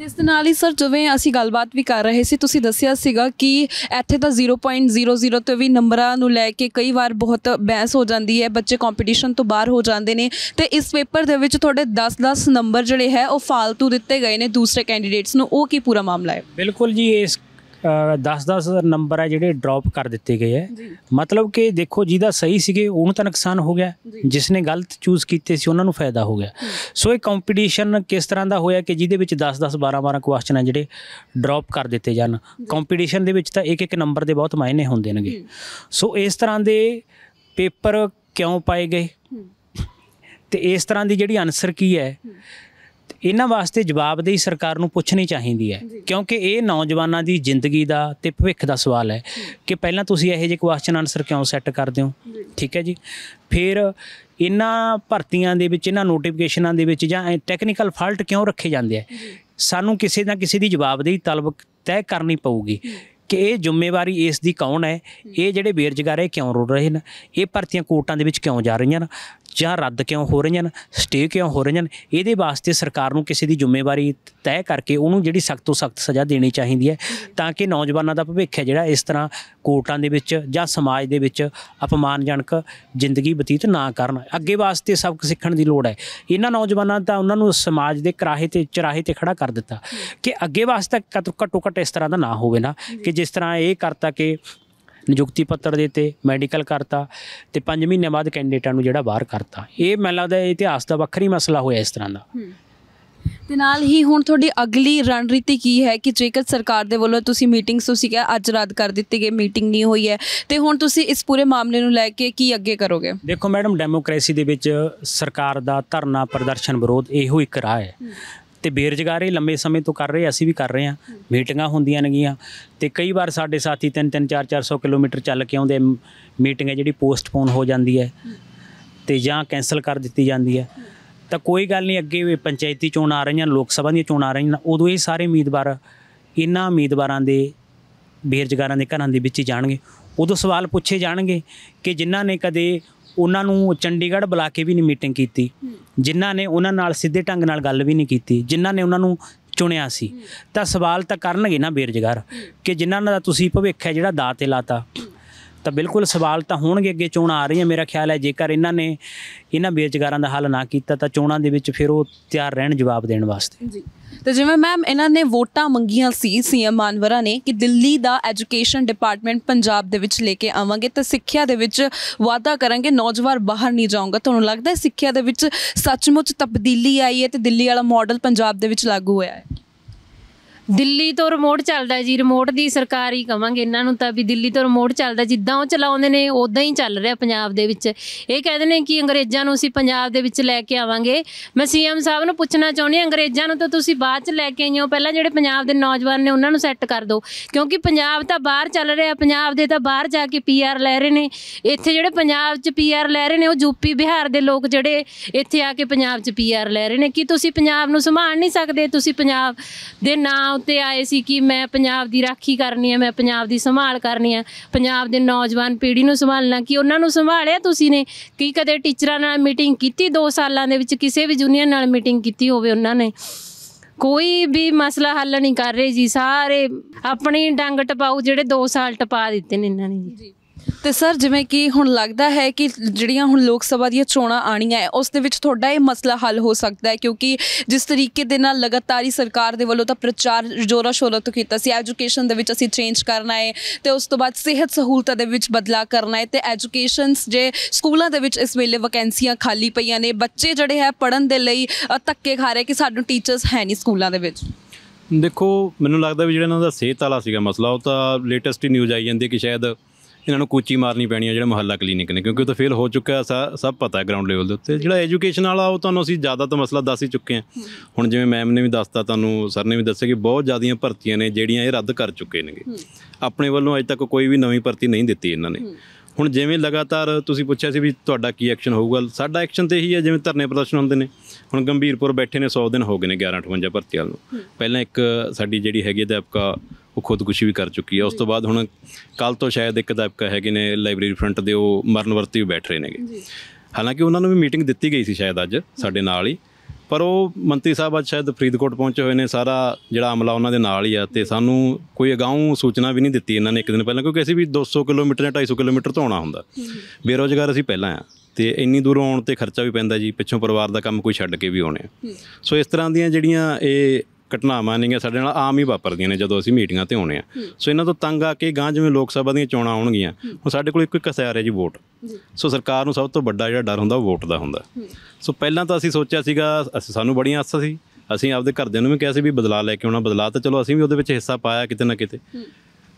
ਇਸ ਦੇ ਨਾਲ ਹੀ ਸਰ ਜਿਵੇਂ ਅਸੀਂ ਗੱਲਬਾਤ ਵੀ ਕਰ ਰਹੇ ਸੀ ਤੁਸੀਂ ਦੱਸਿਆ ਸੀਗਾ ਕਿ ਇੱਥੇ ਤਾਂ 0.00 ਤੋਂ ਵੀ ਨੰਬਰਾਂ ਨੂੰ ਲੈ ਕੇ ਕਈ ਵਾਰ ਬਹੁਤ ਬਹਿਸ ਹੋ ਜਾਂਦੀ ਹੈ। ਬੱਚੇ ਕੰਪੀਟੀਸ਼ਨ ਤੋਂ ਬਾਹਰ ਹੋ ਜਾਂਦੇ ਨੇ। ਤੇ ਇਸ ਪੇਪਰ ਦੇ ਵਿੱਚ ਤੁਹਾਡੇ 10-10 ਨੰਬਰ ਜਿਹੜੇ ਹੈ ਉਹ ਫਾਲਤੂ ਦਿੱਤੇ ਗਏ ਨੇ ਦੂਸਰੇ ਕੈਂਡੀਡੇਟਸ ਨੂੰ। ਉਹ ਕੀ ਪੂਰਾ ਮਾਮਲਾ ਹੈ? ਬਿਲਕੁਲ ਜੀ ਇਸ 10-10 ਨੰਬਰ ਆ ਜਿਹੜੇ ਡ੍ਰੌਪ ਕਰ ਦਿੱਤੇ ਗਏ ਹੈ ਮਤਲਬ ਕਿ ਦੇਖੋ ਜਿਹਦਾ ਸਹੀ ਸੀਗੇ ਉਹਨੂੰ ਤਾਂ ਨੁਕਸਾਨ ਹੋ ਗਿਆ। ਜਿਸ ਨੇ ਗਲਤ ਚੂਜ਼ ਕੀਤੇ ਸੀ ਉਹਨਾਂ ਨੂੰ ਫਾਇਦਾ ਹੋ ਗਿਆ। ਸੋ ਇਹ ਕੰਪੀਟੀਸ਼ਨ ਕਿਸ ਤਰ੍ਹਾਂ ਦਾ ਹੋਇਆ ਕਿ ਜਿਹਦੇ ਵਿੱਚ 10-10 12-12 ਕੁਐਸਚਨ ਆ ਜਿਹੜੇ ਡ੍ਰੌਪ ਕਰ ਦਿੱਤੇ ਜਾਣ। ਕੰਪੀਟੀਸ਼ਨ ਦੇ ਵਿੱਚ ਤਾਂ ਇੱਕ ਇੱਕ ਨੰਬਰ ਦੇ ਬਹੁਤ ਮਾਇਨੇ ਹੁੰਦੇ ਨੇਗੇ। ਸੋ ਇਸ ਤਰ੍ਹਾਂ ਦੇ ਪੇਪਰ ਕਿਉਂ ਪਾਏ ਗਏ? ਤੇ ਇਸ ਤਰ੍ਹਾਂ ਦੀ ਜਿਹੜੀ ਆਨਸਰ ਕੀ ਹੈ। ਇਹਨਾਂ ਵਾਸਤੇ ਜਵਾਬਦੇਹੀ ਸਰਕਾਰ ਨੂੰ ਪੁੱਛਣੀ ਚਾਹੀਦੀ ਹੈ। ਕਿਉਂਕਿ ਇਹ ਨੌਜਵਾਨਾਂ ਦੀ ਜ਼ਿੰਦਗੀ ਦਾ ਤੇ ਭਵਿੱਖ ਦਾ ਸਵਾਲ ਹੈ ਕਿ ਪਹਿਲਾਂ ਤੁਸੀਂ ਇਹੋ ਜਿਹੇ ਕੁਐਸਚਨ ਆਨਸਰ ਕਿਉਂ ਸੈੱਟ ਕਰਦੇ ਹੋ? ਠੀਕ ਹੈ ਜੀ। ਫਿਰ ਇਹਨਾਂ ਭਰਤੀਆਂ ਦੇ ਵਿੱਚ ਇਹਨਾਂ ਨੋਟੀਫਿਕੇਸ਼ਨਾਂ ਦੇ ਵਿੱਚ ਜਾਂ ਟੈਕਨੀਕਲ ਫਾਲਟ ਕਿਉਂ ਰੱਖੇ ਜਾਂਦੇ ਆ? ਸਾਨੂੰ ਕਿਸੇ ਨਾ ਕਿਸੇ ਦੀ ਜਵਾਬਦੇਹੀ ਤਲਬ ਤੈਅ ਕਰਨੀ ਪਊਗੀ। ਕਿ ਇਹ ਜ਼ਿੰਮੇਵਾਰੀ ਇਸ ਦੀ ਕੌਣ ਹੈ? ਇਹ ਜਿਹੜੇ ਬੇਰੁਜ਼ਗਾਰ ਹੈ, ਇਹ ਕਿਉਂ ਰੁਲ ਰਹੇ ਨੇ ਇਹ ਭਰਤੀਆਂ ਕੋਰਟਾਂ ਦੇ ਵਿੱਚ ਕਿਉਂ ਜਾ ਰਹੀਆਂ ਨੇ ਜਾਂ ਰੱਦ ਕਿਉਂ ਹੋ ਰਹੀਆਂ ਨੇ ਸਟੇ ਕਿਉਂ ਹੋ ਰਹੀਆਂ ਨੇ ਇਹਦੇ ਵਾਸਤੇ ਸਰਕਾਰ ਨੂੰ ਕਿਸੇ ਦੀ ਜ਼ਿੰਮੇਵਾਰੀ ਤੈਅ ਕਰਕੇ ਉਹਨੂੰ ਜਿਹੜੀ ਸਖਤ ਤੋਂ ਸਖਤ ਸਜ਼ਾ ਦੇਣੀ ਚਾਹੀਦੀ ਹੈ ਤਾਂ ਕਿ ਨੌਜਵਾਨਾਂ ਦਾ ਭਵਿੱਖ ਹੈ ਜਿਹੜਾ ਇਸ ਤਰ੍ਹਾਂ ਕੋਰਟਾਂ ਦੇ ਵਿੱਚ ਜਾਂ ਸਮਾਜ ਦੇ ਵਿੱਚ ਅਪਮਾਨਜਨਕ ਜ਼ਿੰਦਗੀ ਬਤੀਤ ਨਾ ਕਰਨ। ਅੱਗੇ ਵਾਸਤੇ ਸਬਕ ਸਿੱਖਣ ਦੀ ਲੋੜ ਹੈ। ਇਹਨਾਂ ਨੌਜਵਾਨਾਂ ਦਾ ਉਹਨਾਂ ਨੂੰ ਸਮਾਜ ਦੇ ਕਰਾਹੇ ਤੇ ਚਰਾਹੇ ਤੇ ਖੜਾ ਕਰ ਦਿੱਤਾ ਕਿ ਅੱਗੇ ਵਾਸਤੇ ਘੱਟੋ ਘੱਟੋ ਘੱਟ ਇਸ ਤਰ੍ਹਾਂ ਦਾ ਨਾ ਹੋਵੇ ਨਾ, ਕਿ ਜਿਸ ਤਰ੍ਹਾਂ ਇਹ ਕਰਤਾ ਕਿ ਨਿਯੁਕਤੀ ਪੱਤਰ ਦੇ ਤੇ ਮੈਡੀਕਲ ਕਰਤਾ ਤੇ 5 ਮਹੀਨੇ ਬਾਅਦ ਕੈਂਡੀਡੇਟਾਂ ਨੂੰ ਜਿਹੜਾ ਬਾਹਰ ਕਰਤਾ। ਇਹ ਮੈਨੂੰ ਲੱਗਦਾ ਇਤਿਹਾਸ ਦਾ ਵੱਖਰੀ ਮਸਲਾ ਹੋਇਆ ਇਸ ਤਰ੍ਹਾਂ ਦਾ। ਤੇ ਨਾਲ ਹੀ ਹੁਣ ਤੁਹਾਡੀ ਅਗਲੀ ਰਣਨੀਤੀ ਕੀ ਹੈ ਕਿ ਜੇਕਰ ਸਰਕਾਰ ਦੇ ਵੱਲੋਂ ਤੁਸੀਂ ਮੀਟਿੰਗਸ ਤੁਸੀਂ ਕਿਹਾ ਅੱਜ ਰੱਦ ਕਰ ਦਿੱਤੀ ਗਈ ਮੀਟਿੰਗ ਨਹੀਂ ਹੋਈ ਹੈ ਤੇ ਹੁਣ ਤੁਸੀਂ ਇਸ ਪੂਰੇ ਮਾਮਲੇ ਨੂੰ ਲੈ ਕੇ ਕੀ ਅੱਗੇ ਕਰੋਗੇ? ਦੇਖੋ ਮੈਡਮ ਡੈਮੋਕ੍ਰੇਸੀ ਦੇ ਵਿੱਚ ਸਰਕਾਰ ਦਾ ਧਰਨਾ ਪ੍ਰਦਰਸ਼ਨ ਵਿਰੋਧ ਇਹੋ ਇੱਕ ਰਾਹ ਹੈ। ਤੇ ਬੇਰੁਜ਼ਗਾਰ ਇਹ ਲੰਬੇ ਸਮੇਂ ਤੋਂ ਕਰ ਰਹੇ ਅਸੀਂ ਵੀ ਕਰ ਰਹੇ ਹਾਂ ਮੀਟਿੰਗਾਂ ਹੁੰਦੀਆਂ ਨੇਗੀਆਂ ਤੇ ਕਈ ਵਾਰ ਸਾਡੇ ਸਾਥੀ 3-3 4-400 ਕਿਲੋਮੀਟਰ ਚੱਲ ਕੇ ਆਉਂਦੇ ਮੀਟਿੰਗ ਹੈ ਜਿਹੜੀ ਪੋਸਟਪੋਨ ਹੋ ਜਾਂਦੀ ਹੈ ਤੇ ਜਾਂ ਕੈਨਸਲ ਕਰ ਦਿੱਤੀ ਜਾਂਦੀ ਹੈ। ਤਾਂ ਕੋਈ ਗੱਲ ਨਹੀਂ, ਅੱਗੇ ਪੰਚਾਇਤੀ ਚੋਣ ਆ ਰਹੀਆਂ, ਲੋਕ ਸਭਾ ਦੀਆਂ ਚੋਣਾਂ ਆ ਰਹੀਆਂ, ਉਦੋਂ ਇਹ ਸਾਰੇ ਉਮੀਦਵਾਰ, ਇਹਨਾਂ ਉਮੀਦਵਾਰਾਂ ਦੇ ਬੇਰੁਜ਼ਗਾਰਾਂ ਦੇ ਘਰਾਂ ਦੇ ਵਿੱਚ ਹੀ ਜਾਣਗੇ। ਉਦੋਂ ਸਵਾਲ ਪੁੱਛੇ ਜਾਣਗੇ ਕਿ ਜਿਨ੍ਹਾਂ ਨੇ ਕਦੇ ਉਹਨਾਂ ਨੂੰ ਚੰਡੀਗੜ੍ਹ ਬੁਲਾ ਕੇ ਵੀ ਨਹੀਂ ਮੀਟਿੰਗ ਕੀਤੀ। ਜਿਨ੍ਹਾਂ ਨੇ ਉਹਨਾਂ ਨਾਲ ਸਿੱਧੇ ਢੰਗ ਨਾਲ ਗੱਲ ਵੀ ਨਹੀਂ ਕੀਤੀ ਜਿਨ੍ਹਾਂ ਨੇ ਉਹਨਾਂ ਨੂੰ ਚੁਣਿਆ ਸੀ। ਤਾਂ ਸਵਾਲ ਤਾਂ ਕਰਨਗੇ ਨਾ ਬੇਰੁਜ਼ਗਾਰ ਕਿ ਜਿਨ੍ਹਾਂ ਦਾ ਤੁਸੀਂ ਭਵਿੱਖ ਹੈ ਜਿਹੜਾ ਦਾਅ ਤੇ ਲਾਤਾ। ਤਾਂ ਬਿਲਕੁਲ ਸਵਾਲ ਤਾਂ ਹੋਣਗੇ ਅੱਗੇ ਚੋਣਾਂ ਆ ਰਹੀਆਂ ਮੇਰਾ ਖਿਆਲ ਹੈ ਜੇਕਰ ਇਹਨਾਂ ਨੇ ਇਹਨਾਂ ਬੇਰੁਜ਼ਗਾਰਾਂ ਦਾ ਹੱਲ ਨਾ ਕੀਤਾ ਤਾਂ ਚੋਣਾਂ ਦੇ ਵਿੱਚ ਫਿਰ ਉਹ ਤਿਆਰ ਰਹਿਣ ਜਵਾਬ ਦੇਣ ਵਾਸਤੇ। ਜੀ। ਤੇ ਜਿਵੇਂ ਮੈਮ ਇਹਨਾਂ ਨੇ ਵੋਟਾਂ ਮੰਗੀਆਂ ਸੀ ਸੀਐਮ ਮਾਨਵਰਾ ਨੇ ਕਿ ਦਿੱਲੀ ਦਾ ਐਜੂਕੇਸ਼ਨ ਡਿਪਾਰਟਮੈਂਟ ਪੰਜਾਬ ਦੇ ਵਿੱਚ ਲੈ ਕੇ ਆਵਾਂਗੇ ਤੇ ਸਿੱਖਿਆ ਦੇ ਵਿੱਚ ਵਾਅਦਾ ਕਰਾਂਗੇ, ਨੌਜਵਾਨ ਬਾਹਰ ਨਹੀਂ ਜਾਊਗਾ। ਤੁਹਾਨੂੰ ਲੱਗਦਾ ਹੈ ਸਿੱਖਿਆ ਦੇ ਵਿੱਚ ਸੱਚਮੁੱਚ ਤਬਦੀਲੀ ਆਈ ਹੈ ਤੇ ਦਿੱਲੀ ਵਾਲਾ ਮਾਡਲ ਪੰਜਾਬ ਦੇ ਵਿੱਚ ਲਾਗੂ ਹੋਇਆ ਹੈ? ਦਿੱਲੀ ਤੋਂ ਰਿਮੋਟ ਚੱਲਦਾ ਜੀ ਰਿਮੋਟ ਦੀ ਸਰਕਾਰ ਹੀ ਕਵਾਂਗੇ ਇਹਨਾਂ ਨੂੰ ਤਾਂ ਵੀ ਦਿੱਲੀ ਤੋਂ ਰਿਮੋਟ ਚੱਲਦਾ ਜਿੱਦਾਂ ਉਹ ਚਲਾਉਂਦੇ ਨੇ ਉਦਾਂ ਹੀ ਚੱਲ ਰਿਹਾ ਪੰਜਾਬ ਦੇ ਵਿੱਚ। ਇਹ ਕਹਿੰਦੇ ਨੇ ਕਿ ਅੰਗਰੇਜ਼ਾਂ ਨੂੰ ਅਸੀਂ ਪੰਜਾਬ ਦੇ ਵਿੱਚ ਲੈ ਕੇ ਆਵਾਂਗੇ। ਮੈਂ ਸੀਐਮ ਸਾਹਿਬ ਨੂੰ ਪੁੱਛਣਾ ਚਾਹੁੰਦੀ ਹਾਂ, ਅੰਗਰੇਜ਼ਾਂ ਨੂੰ ਤਾਂ ਤੁਸੀਂ ਬਾਅਦ ਚ ਲੈ ਕੇ ਆਈਓ ਪਹਿਲਾਂ ਜਿਹੜੇ ਪੰਜਾਬ ਦੇ ਨੌਜਵਾਨ ਨੇ ਉਹਨਾਂ ਨੂੰ ਸੈੱਟ ਕਰ ਦਿਓ। ਕਿਉਂਕਿ ਪੰਜਾਬ ਤਾਂ ਬਾਹਰ ਚੱਲ ਰਿਹਾ ਪੰਜਾਬ ਦੇ ਤਾਂ ਬਾਹਰ ਜਾ ਕੇ ਪੀਆਰ ਲੈ ਰਹੇ ਨੇ। ਇੱਥੇ ਜਿਹੜੇ ਪੰਜਾਬ 'ਚ ਪੀਆਰ ਲੈ ਰਹੇ ਨੇ, ਉਹ ਯੂਪੀ ਬਿਹਾਰ ਦੇ ਲੋਕ ਜਿਹੜੇ ਇੱਥੇ ਆ ਕੇ ਪੰਜਾਬ 'ਚ ਪੀਆਰ ਲੈ ਰਹੇ ਨੇ। ਕੀ ਤੁਸੀਂ ਪੰਜਾਬ ਨੂੰ ਸੰਭਾਲ ਨਹੀਂ ਸਕਦੇ? ਤੁਸੀਂ ਪੰਜਾਬ ਦੇ ਨਾਂ ਉੱਤੇ ਆਏ ਸੀ ਕਿ ਮੈਂ ਪੰਜਾਬ ਦੀ ਰਾਖੀ ਕਰਨੀ ਹੈ, ਮੈਂ ਪੰਜਾਬ ਦੀ ਸੰਭਾਲ ਕਰਨੀ ਹੈ, ਪੰਜਾਬ ਦੇ ਨੌਜਵਾਨ ਪੀੜ੍ਹੀ ਨੂੰ ਸੰਭਾਲਣਾ ਕਿ ਉਹਨਾਂ ਨੂੰ ਸੰਭਾਲਿਆ ਤੁਸੀਂ ਨੇ? ਕੀ ਕਦੇ ਟੀਚਰਾਂ ਨਾਲ ਮੀਟਿੰਗ ਕੀਤੀ 2 ਸਾਲਾਂ ਦੇ ਵਿੱਚ? ਕਿਸੇ ਵੀ ਜੂਨੀਅਰ ਨਾਲ ਮੀਟਿੰਗ ਕੀਤੀ ਹੋਵੇ ਉਹਨਾਂ ਨੇ? ਕੋਈ ਵੀ ਮਸਲਾ ਹੱਲ ਨਹੀਂ ਕਰ ਰਹੇ ਜੀ, ਸਾਰੇ ਆਪਣੀ ਡੰਗ ਟਪਾਉ ਜਿਹੜੇ 2 ਸਾਲ ਟਪਾ ਦਿੱਤੇ ਨੇ ਇਹਨਾਂ ਨੇ ਜੀ। ਤੇ ਸਰ, ਜਿਵੇਂ ਕਿ ਹੁਣ ਲੱਗਦਾ ਹੈ ਕਿ ਜਿਹੜੀਆਂ ਹੁਣ ਲੋਕ ਸਭਾ ਦੀਆਂ ਚੋਣਾਂ ਆਣੀਆਂ ਹੈ, ਉਸ ਦੇ ਵਿੱਚ ਤੁਹਾਡਾ ਇਹ ਮਸਲਾ ਹੱਲ ਹੋ ਸਕਦਾ ਹੈ ਕਿਉਂਕਿ ਜਿਸ ਤਰੀਕੇ ਦੇ ਨਾਲ ਲਗਾਤਾਰ ਹੀ ਸਰਕਾਰ ਦੇ ਵੱਲੋਂ ਤਾਂ ਪ੍ਰਚਾਰ ਜੋਰਾ ਸ਼ੋਰਾ ਤੋਂ ਕੀਤਾ ਸੀ, ਐਜੂਕੇਸ਼ਨ ਦੇ ਵਿੱਚ ਅਸੀਂ ਚੇਂਜ ਕਰਨਾ ਹੈ ਤੇ ਉਸ ਤੋਂ ਬਾਅਦ ਸਿਹਤ ਸਹੂਲਤਾਂ ਦੇ ਵਿੱਚ ਬਦਲਾਅ ਕਰਨਾ ਹੈ ਤੇ ਐਜੂਕੇਸ਼ਨਸ ਜੇ ਸਕੂਲਾਂ ਦੇ ਵਿੱਚ ਇਸ ਵੇਲੇ ਵੈਕੈਂਸੀਆਂ ਖਾਲੀ ਪਈਆਂ ਨੇ, ਬੱਚੇ ਜਿਹੜੇ ਹੈ ਪੜਨ ਦੇ ਲਈ ਧੱਕੇ ਖਾ ਰਹੇ ਕਿ ਸਾਨੂੰ ਟੀਚਰਸ ਹੈ ਨਹੀਂ ਸਕੂਲਾਂ ਦੇ ਵਿੱਚ? ਦੇਖੋ, ਮੈਨੂੰ ਲੱਗਦਾ ਵੀ ਜਿਹੜਾ ਇਹਨਾਂ ਦਾ ਸਿਹਤ ਵਾਲਾ ਸੀਗਾ ਮਸਲਾ, ਉਹ ਤਾਂ ਲੇਟੈਸਟ ਹੀ ਨਿਊਜ਼ ਆਈ ਜਾਂਦੀ ਹੈ ਕਿ ਸ਼ਾਇਦ ਇਹਨਾਂ ਨੂੰ ਕੂਚੀ ਮਾਰਨੀ ਪੈਣੀ ਹੈ ਜਿਹੜਾ ਮੁਹੱਲਾ ਕਲੀਨਿਕ ਨੇ ਕਿਉਂਕਿ ਉਹ ਤਾਂ ਫੇਲ ਹੋ ਚੁੱਕਾ ਹੈ, ਸਾ- ਸਭ ਪਤਾ ਹੈ ਗਰਾਊਂਡ ਲੈਵਲ ਦੇ ਉੱਤੇ। ਜਿਹੜਾ ਐਜੂਕੇਸ਼ਨ ਵਾਲਾ ਉਹ ਤੁਹਾਨੂੰ ਅਸੀਂ ਜ਼ਿਆਦਾ ਤਾਂ ਮਸਲਾ ਦੱਸ ਹੀ ਚੁੱਕੇ ਹਾਂ। ਹੁਣ ਜਿਵੇਂ ਮੈਮ ਨੇ ਵੀ ਦੱਸਤਾ ਤੁਹਾਨੂੰ ਸਰ ਨੇ ਵੀ ਦੱਸਿਆ ਕਿ ਬਹੁਤ ਜ਼ਿਆਦੀਆਂ ਭਰਤੀਆਂ ਨੇ ਜਿਹੜੀਆਂ ਇਹ ਰੱਦ ਕਰ ਚੁੱਕੇ ਨੇਗੇ। ਆਪਣੇ ਵੱਲੋਂ ਅਜੇ ਤੱਕ ਕੋਈ ਵੀ ਨਵੀਂ ਭਰਤੀ ਨਹੀਂ ਦਿੱਤੀ ਇਹਨਾਂ ਨੇ। ਹੁਣ ਜਿਵੇਂ ਲਗਾਤਾਰ ਤੁਸੀਂ ਪੁੱਛਿਆ ਸੀ ਵੀ ਤੁਹਾਡਾ ਕੀ ਐਕਸ਼ਨ ਹੋਊਗਾ ਸਾਡਾ ਐਕਸ਼ਨ ਤੇ ਇਹੀ ਹੈ ਜਿਵੇਂ ਧਰਨੇ ਪ੍ਰਦਰਸ਼ਨ ਹੁੰਦੇ ਨੇ। ਹੁਣ ਗੰਭੀਰਪੁਰ ਬੈਠੇ ਨੇ 100 ਦਿਨ ਹੋ ਗਏ ਨੇ 1158 ਭਰਤੀ ਵਾਲ ਨੂੰ ਪਹਿਲਾਂ ਇੱਕ ਸਾਡੀ ਜਿਹੜੀ ਹੈਗੀ ਅਧਿਆਪਕਾ ਉਹ ਖੁਦਕੁਸ਼ੀ ਵੀ ਕਰ ਚੁੱਕੀ ਹੈ। ਉਸ ਤੋਂ ਬਾਅਦ ਹੁਣ ਕੱਲ ਤੋਂ ਸ਼ਾਇਦ ਇੱਕ ਅਧਿਆਪਕਾ ਹੈਗੇ ਨੇ ਲਾਇਬ੍ਰੇਰੀ ਫਰੰਟ ਦੇ ਉਹ ਮਰਨ ਵਰਤੀ ਵੀ ਬੈਠ ਰਹੇ ਨੇਗੇ। ਹਾਲਾਂਕਿ ਉਹਨਾਂ ਨੂੰ ਵੀ ਮੀਟਿੰਗ ਦਿੱਤੀ ਗਈ ਸੀ ਸ਼ਾਇਦ ਅੱਜ ਸਾਡੇ ਨਾਲ ਹੀ ਪਰ ਉਹ ਮੰਤਰੀ ਸਾਹਿਬ ਅੱਜ ਸ਼ਾਇਦ ਫਰੀਦਕੋਟ ਪਹੁੰਚੇ ਹੋਏ ਨੇ ਸਾਰਾ ਜਿਹੜਾ ਅਮਲਾ ਉਹਨਾਂ ਦੇ ਨਾਲ ਹੀ ਆ ਤੇ ਸਾਨੂੰ ਕੋਈ ਅਗਾਊਂ ਸੂਚਨਾ ਵੀ ਨਹੀਂ ਦਿੱਤੀ ਇਹਨਾਂ ਨੇ ਇੱਕ ਦਿਨ ਪਹਿਲਾਂ ਕਿਉਂਕਿ ਅਸੀਂ ਵੀ 200 ਕਿਲੋਮੀਟਰ ਜਾਂ 250 ਕਿਲੋਮੀਟਰ ਤੋਂ ਆਉਣਾ ਹੁੰਦਾ। ਬੇਰੋਜ਼ਗਾਰ ਅਸੀਂ ਪਹਿਲਾਂ ਆ ਤੇ ਇੰਨੀ ਦੂਰੋਂ ਆਉਣ ਤੇ ਖਰਚਾ ਵੀ ਪੈਂਦਾ ਜੀ ਪਿੱਛੋਂ ਪਰਿਵਾਰ ਦਾ ਕੰਮ ਕੋਈ ਛੱਡ ਕੇ ਵੀ ਆਉਣੇ ਸੋ ਇਸ ਤਰ੍ਹਾਂ ਦੀਆਂ ਜਿਹੜੀਆਂ ਇਹ ਘਟਨਾਵਾਂ ਨੇਗੀਆਂ ਸਾਡੇ ਨਾਲ ਆਮ ਹੀ ਵਾਪਰਦੀਆਂ ਨੇ ਜਦੋਂ ਅਸੀਂ ਮੀਟਿੰਗਾਂ ਤੇ ਆਉਣੇ ਆ ਸੋ ਇਹਨਾਂ ਤੋਂ ਤੰਗ ਆ ਕੇ ਗਾਂ ਜਿਵੇਂ ਲੋਕ ਸਭਾ ਦੀਆਂ ਚੋਣਾਂ ਆਉਣਗੀਆਂ ਹੁਣ ਸਾਡੇ ਕੋਲ ਇੱਕੋ ਇੱਕ ਹਥਿਆਰ ਹੈ ਜੀ ਵੋਟ। ਸੋ ਸਰਕਾਰ ਨੂੰ ਸਭ ਤੋਂ ਵੱਡਾ ਜਿਹੜਾ ਡਰ ਹੁੰਦਾ ਉਹ ਵੋਟ ਦਾ ਹੁੰਦਾ। ਸੋ ਪਹਿਲਾਂ ਤਾਂ ਅਸੀਂ ਸੋਚਿਆ ਸੀਗਾ ਅਸੀਂ ਸਾਨੂੰ ਬੜੀਆਂ ਆਸਾਂ ਸੀ। ਅਸੀਂ ਆਪਦੇ ਘਰਦਿਆਂ ਨੂੰ ਵੀ ਕਿਹਾ ਸੀ ਵੀ ਬਦਲਾਅ ਲੈ ਕੇ ਆਉਣਾ ਬਦਲਾਅ ਤਾਂ ਚਲੋ ਅਸੀਂ ਵੀ ਉਹਦੇ ਵਿੱਚ ਹਿੱਸਾ ਪਾਇਆ ਕਿਤੇ ਨਾ ਕਿਤੇ।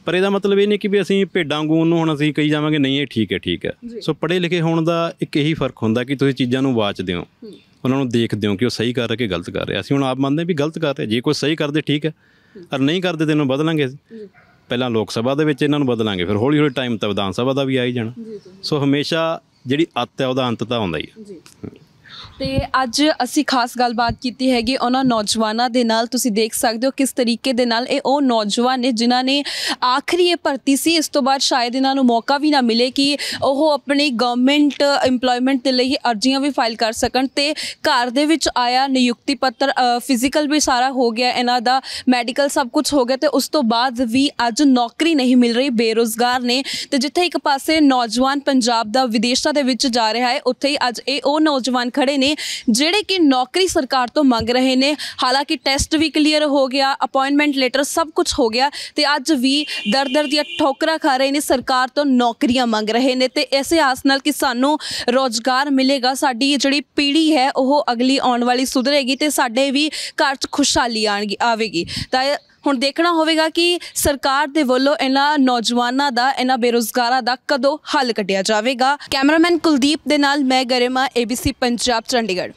ਪਰ ਇਹਦਾ ਮਤਲਬ ਇਹ ਨਹੀਂ ਕਿ ਵੀ ਅਸੀਂ ਭੇਡਾਂ ਵਾਂਗੂ ਨੂੰ ਹੁਣ ਅਸੀਂ ਕਹੀ ਜਾਵਾਂਗੇ ਨਹੀਂ ਇਹ ਠੀਕ ਹੈ ਠੀਕ ਹੈ। ਸੋ ਪੜ੍ਹੇ ਲਿਖੇ ਹੋਣ ਦਾ ਇੱਕ ਇਹੀ ਫ਼ਰਕ ਹੁੰਦਾ ਕਿ ਤੁਸੀਂ ਚੀਜ਼ਾਂ ਨੂੰ ਵਾਚਦੇ ਹੋ। ਉਹਨਾਂ ਨੂੰ ਦੇਖਦੇ ਹੋ ਕਿ ਉਹ ਸਹੀ ਕਰ ਰਿਹਾ ਕਿ ਗਲਤ ਕਰ ਰਿਹਾ। ਅਸੀਂ ਹੁਣ ਆਪ ਮੰਨਦੇ ਵੀ ਗਲਤ ਕਰ ਰਿਹਾ। ਜੇ ਕੋਈ ਸਹੀ ਕਰਦੇ ਠੀਕ ਹੈ। ਔਰ ਨਹੀਂ ਕਰਦੇ ਤੇ ਇਹਨੂੰ ਬਦਲਾਂਗੇ ਅਸੀਂ। ਪਹਿਲਾਂ ਲੋਕ ਸਭਾ ਦੇ ਵਿੱਚ ਇਹਨਾਂ ਨੂੰ ਬਦਲਾਂਗੇ। ਫਿਰ ਹੌਲੀ ਹੌਲੀ ਟਾਈਮ ਤਾਂ ਵਿਧਾਨ ਸਭਾ ਦਾ ਵੀ ਆ ਹੀ ਜਾਣਾ। ਸੋ ਹਮੇਸ਼ਾ ਜਿਹੜੀ ਅੱਤ ਹੈ ਉਹਦਾ ਅੰਤ ਤਾਂ ਆਉਂਦਾ ਹੀ ਹੈ ਤੇ ਅੱਜ ਅਸੀਂ ਖਾਸ ਗੱਲਬਾਤ ਕੀਤੀ ਹੈਗੀ ਉਹਨਾਂ ਨੌਜਵਾਨਾਂ ਦੇ ਨਾਲ। ਤੁਸੀਂ ਦੇਖ ਸਕਦੇ ਹੋ ਕਿਸ ਤਰੀਕੇ ਦੇ ਨਾਲ ਇਹ ਉਹ ਨੌਜਵਾਨ ਨੇ ਜਿਨ੍ਹਾਂ ਨੇ ਆਖਰੀ ਇਹ ਭਰਤੀ ਸੀ। ਇਸ ਤੋਂ ਬਾਅਦ ਸ਼ਾਇਦ ਇਹਨਾਂ ਨੂੰ ਮੌਕਾ ਵੀ ਨਾ ਮਿਲੇ ਕਿ ਉਹ ਆਪਣੀ ਗਵਰਨਮੈਂਟ EMPLOYMENT ਦੇ ਲਈ ਅਰਜ਼ੀਆਂ ਵੀ ਫਾਈਲ ਕਰ ਸਕਣ ਤੇ ਘਰ ਦੇ ਵਿੱਚ ਆਇਆ, ਨਿਯੁਕਤੀ ਪੱਤਰ ਫਿਜ਼ੀਕਲ ਵੀ ਸਾਰਾ ਹੋ ਗਿਆ, ਇਹਨਾਂ ਦਾ ਮੈਡੀਕਲ ਸਭ ਕੁਝ ਹੋ ਗਿਆ ਤੇ ਉਸ ਤੋਂ ਬਾਅਦ ਵੀ ਅੱਜ ਨੌਕਰੀ ਨਹੀਂ ਮਿਲ ਰਹੀ, ਬੇਰੋਜ਼ਗਾਰ ਨੇ ਤੇ ਜਿੱਥੇ ਇੱਕ ਪਾਸੇ ਨੌਜਵਾਨ ਪੰਜਾਬ ਦਾ, ਵਿਦੇਸ਼ਾਂ ਦੇ ਵਿੱਚ ਜਾ ਰਿਹਾ ਹੈ, ਉੱਥੇ ਹੀ ਅੱਜ ਇਹ ਉਹ ਨੌਜਵਾਨ ਖੜੇ ਨੇ ਜਿਹੜੇ ਕਿ ਨੌਕਰੀ ਸਰਕਾਰ ਤੋਂ ਮੰਗ ਰਹੇ ਨੇ। ਹਾਲਾਂਕਿ ਟੈਸਟ ਵੀ ਕਲੀਅਰ ਹੋ ਗਿਆ ਅਪਾਇੰਟਮੈਂਟ ਲੈਟਰ ਸਭ ਕੁਝ ਹੋ ਗਿਆ ਤੇ ਅੱਜ ਵੀ ਦਰ ਦਰ ਦੀਆਂ ਠੋਕਰਾਂ ਖਾ ਰਹੇ ਨੇ, ਸਰਕਾਰ ਤੋਂ ਨੌਕਰੀਆਂ ਮੰਗ ਰਹੇ ਨੇ ਤੇ ਇਸੇ ਆਸ ਨਾਲ ਕਿ ਸਾਨੂੰ ਰੋਜ਼ਗਾਰ ਮਿਲੇਗਾ। ਸਾਡੀ ਜਿਹੜੀ ਪੀੜ੍ਹੀ ਹੈ, ਉਹ ਅਗਲੀ ਆਉਣ ਵਾਲੀ ਸੁਧਰੇਗੀ ਤੇ ਸਾਡੇ ਵੀ ਘਰ 'ਚ ਖੁਸ਼ਹਾਲੀ ਆਣਗੀ ਆਵੇਗੀ। ਤਾਂ ਹੁਣ ਦੇਖਣਾ ਹੋਵੇਗਾ ਕਿ ਸਰਕਾਰ ਦੇ ਵੱਲੋਂ ਇਹਨਾਂ ਨੌਜਵਾਨਾਂ ਦਾ, ਇਹਨਾਂ ਬੇਰੋਜ਼ਗਾਰਾਂ ਦਾ ਕਦੋਂ ਹੱਲ ਕੱਢਿਆ ਜਾਵੇਗਾ। ਕੈਮਰਾਮੈਨ ਕੁਲਦੀਪ ਦੇ ਨਾਲ ਮੈਂ ਗਰਿਮਾ ABC ਪੰਜਾਬ, ਚੰਡੀਗੜ੍ਹ।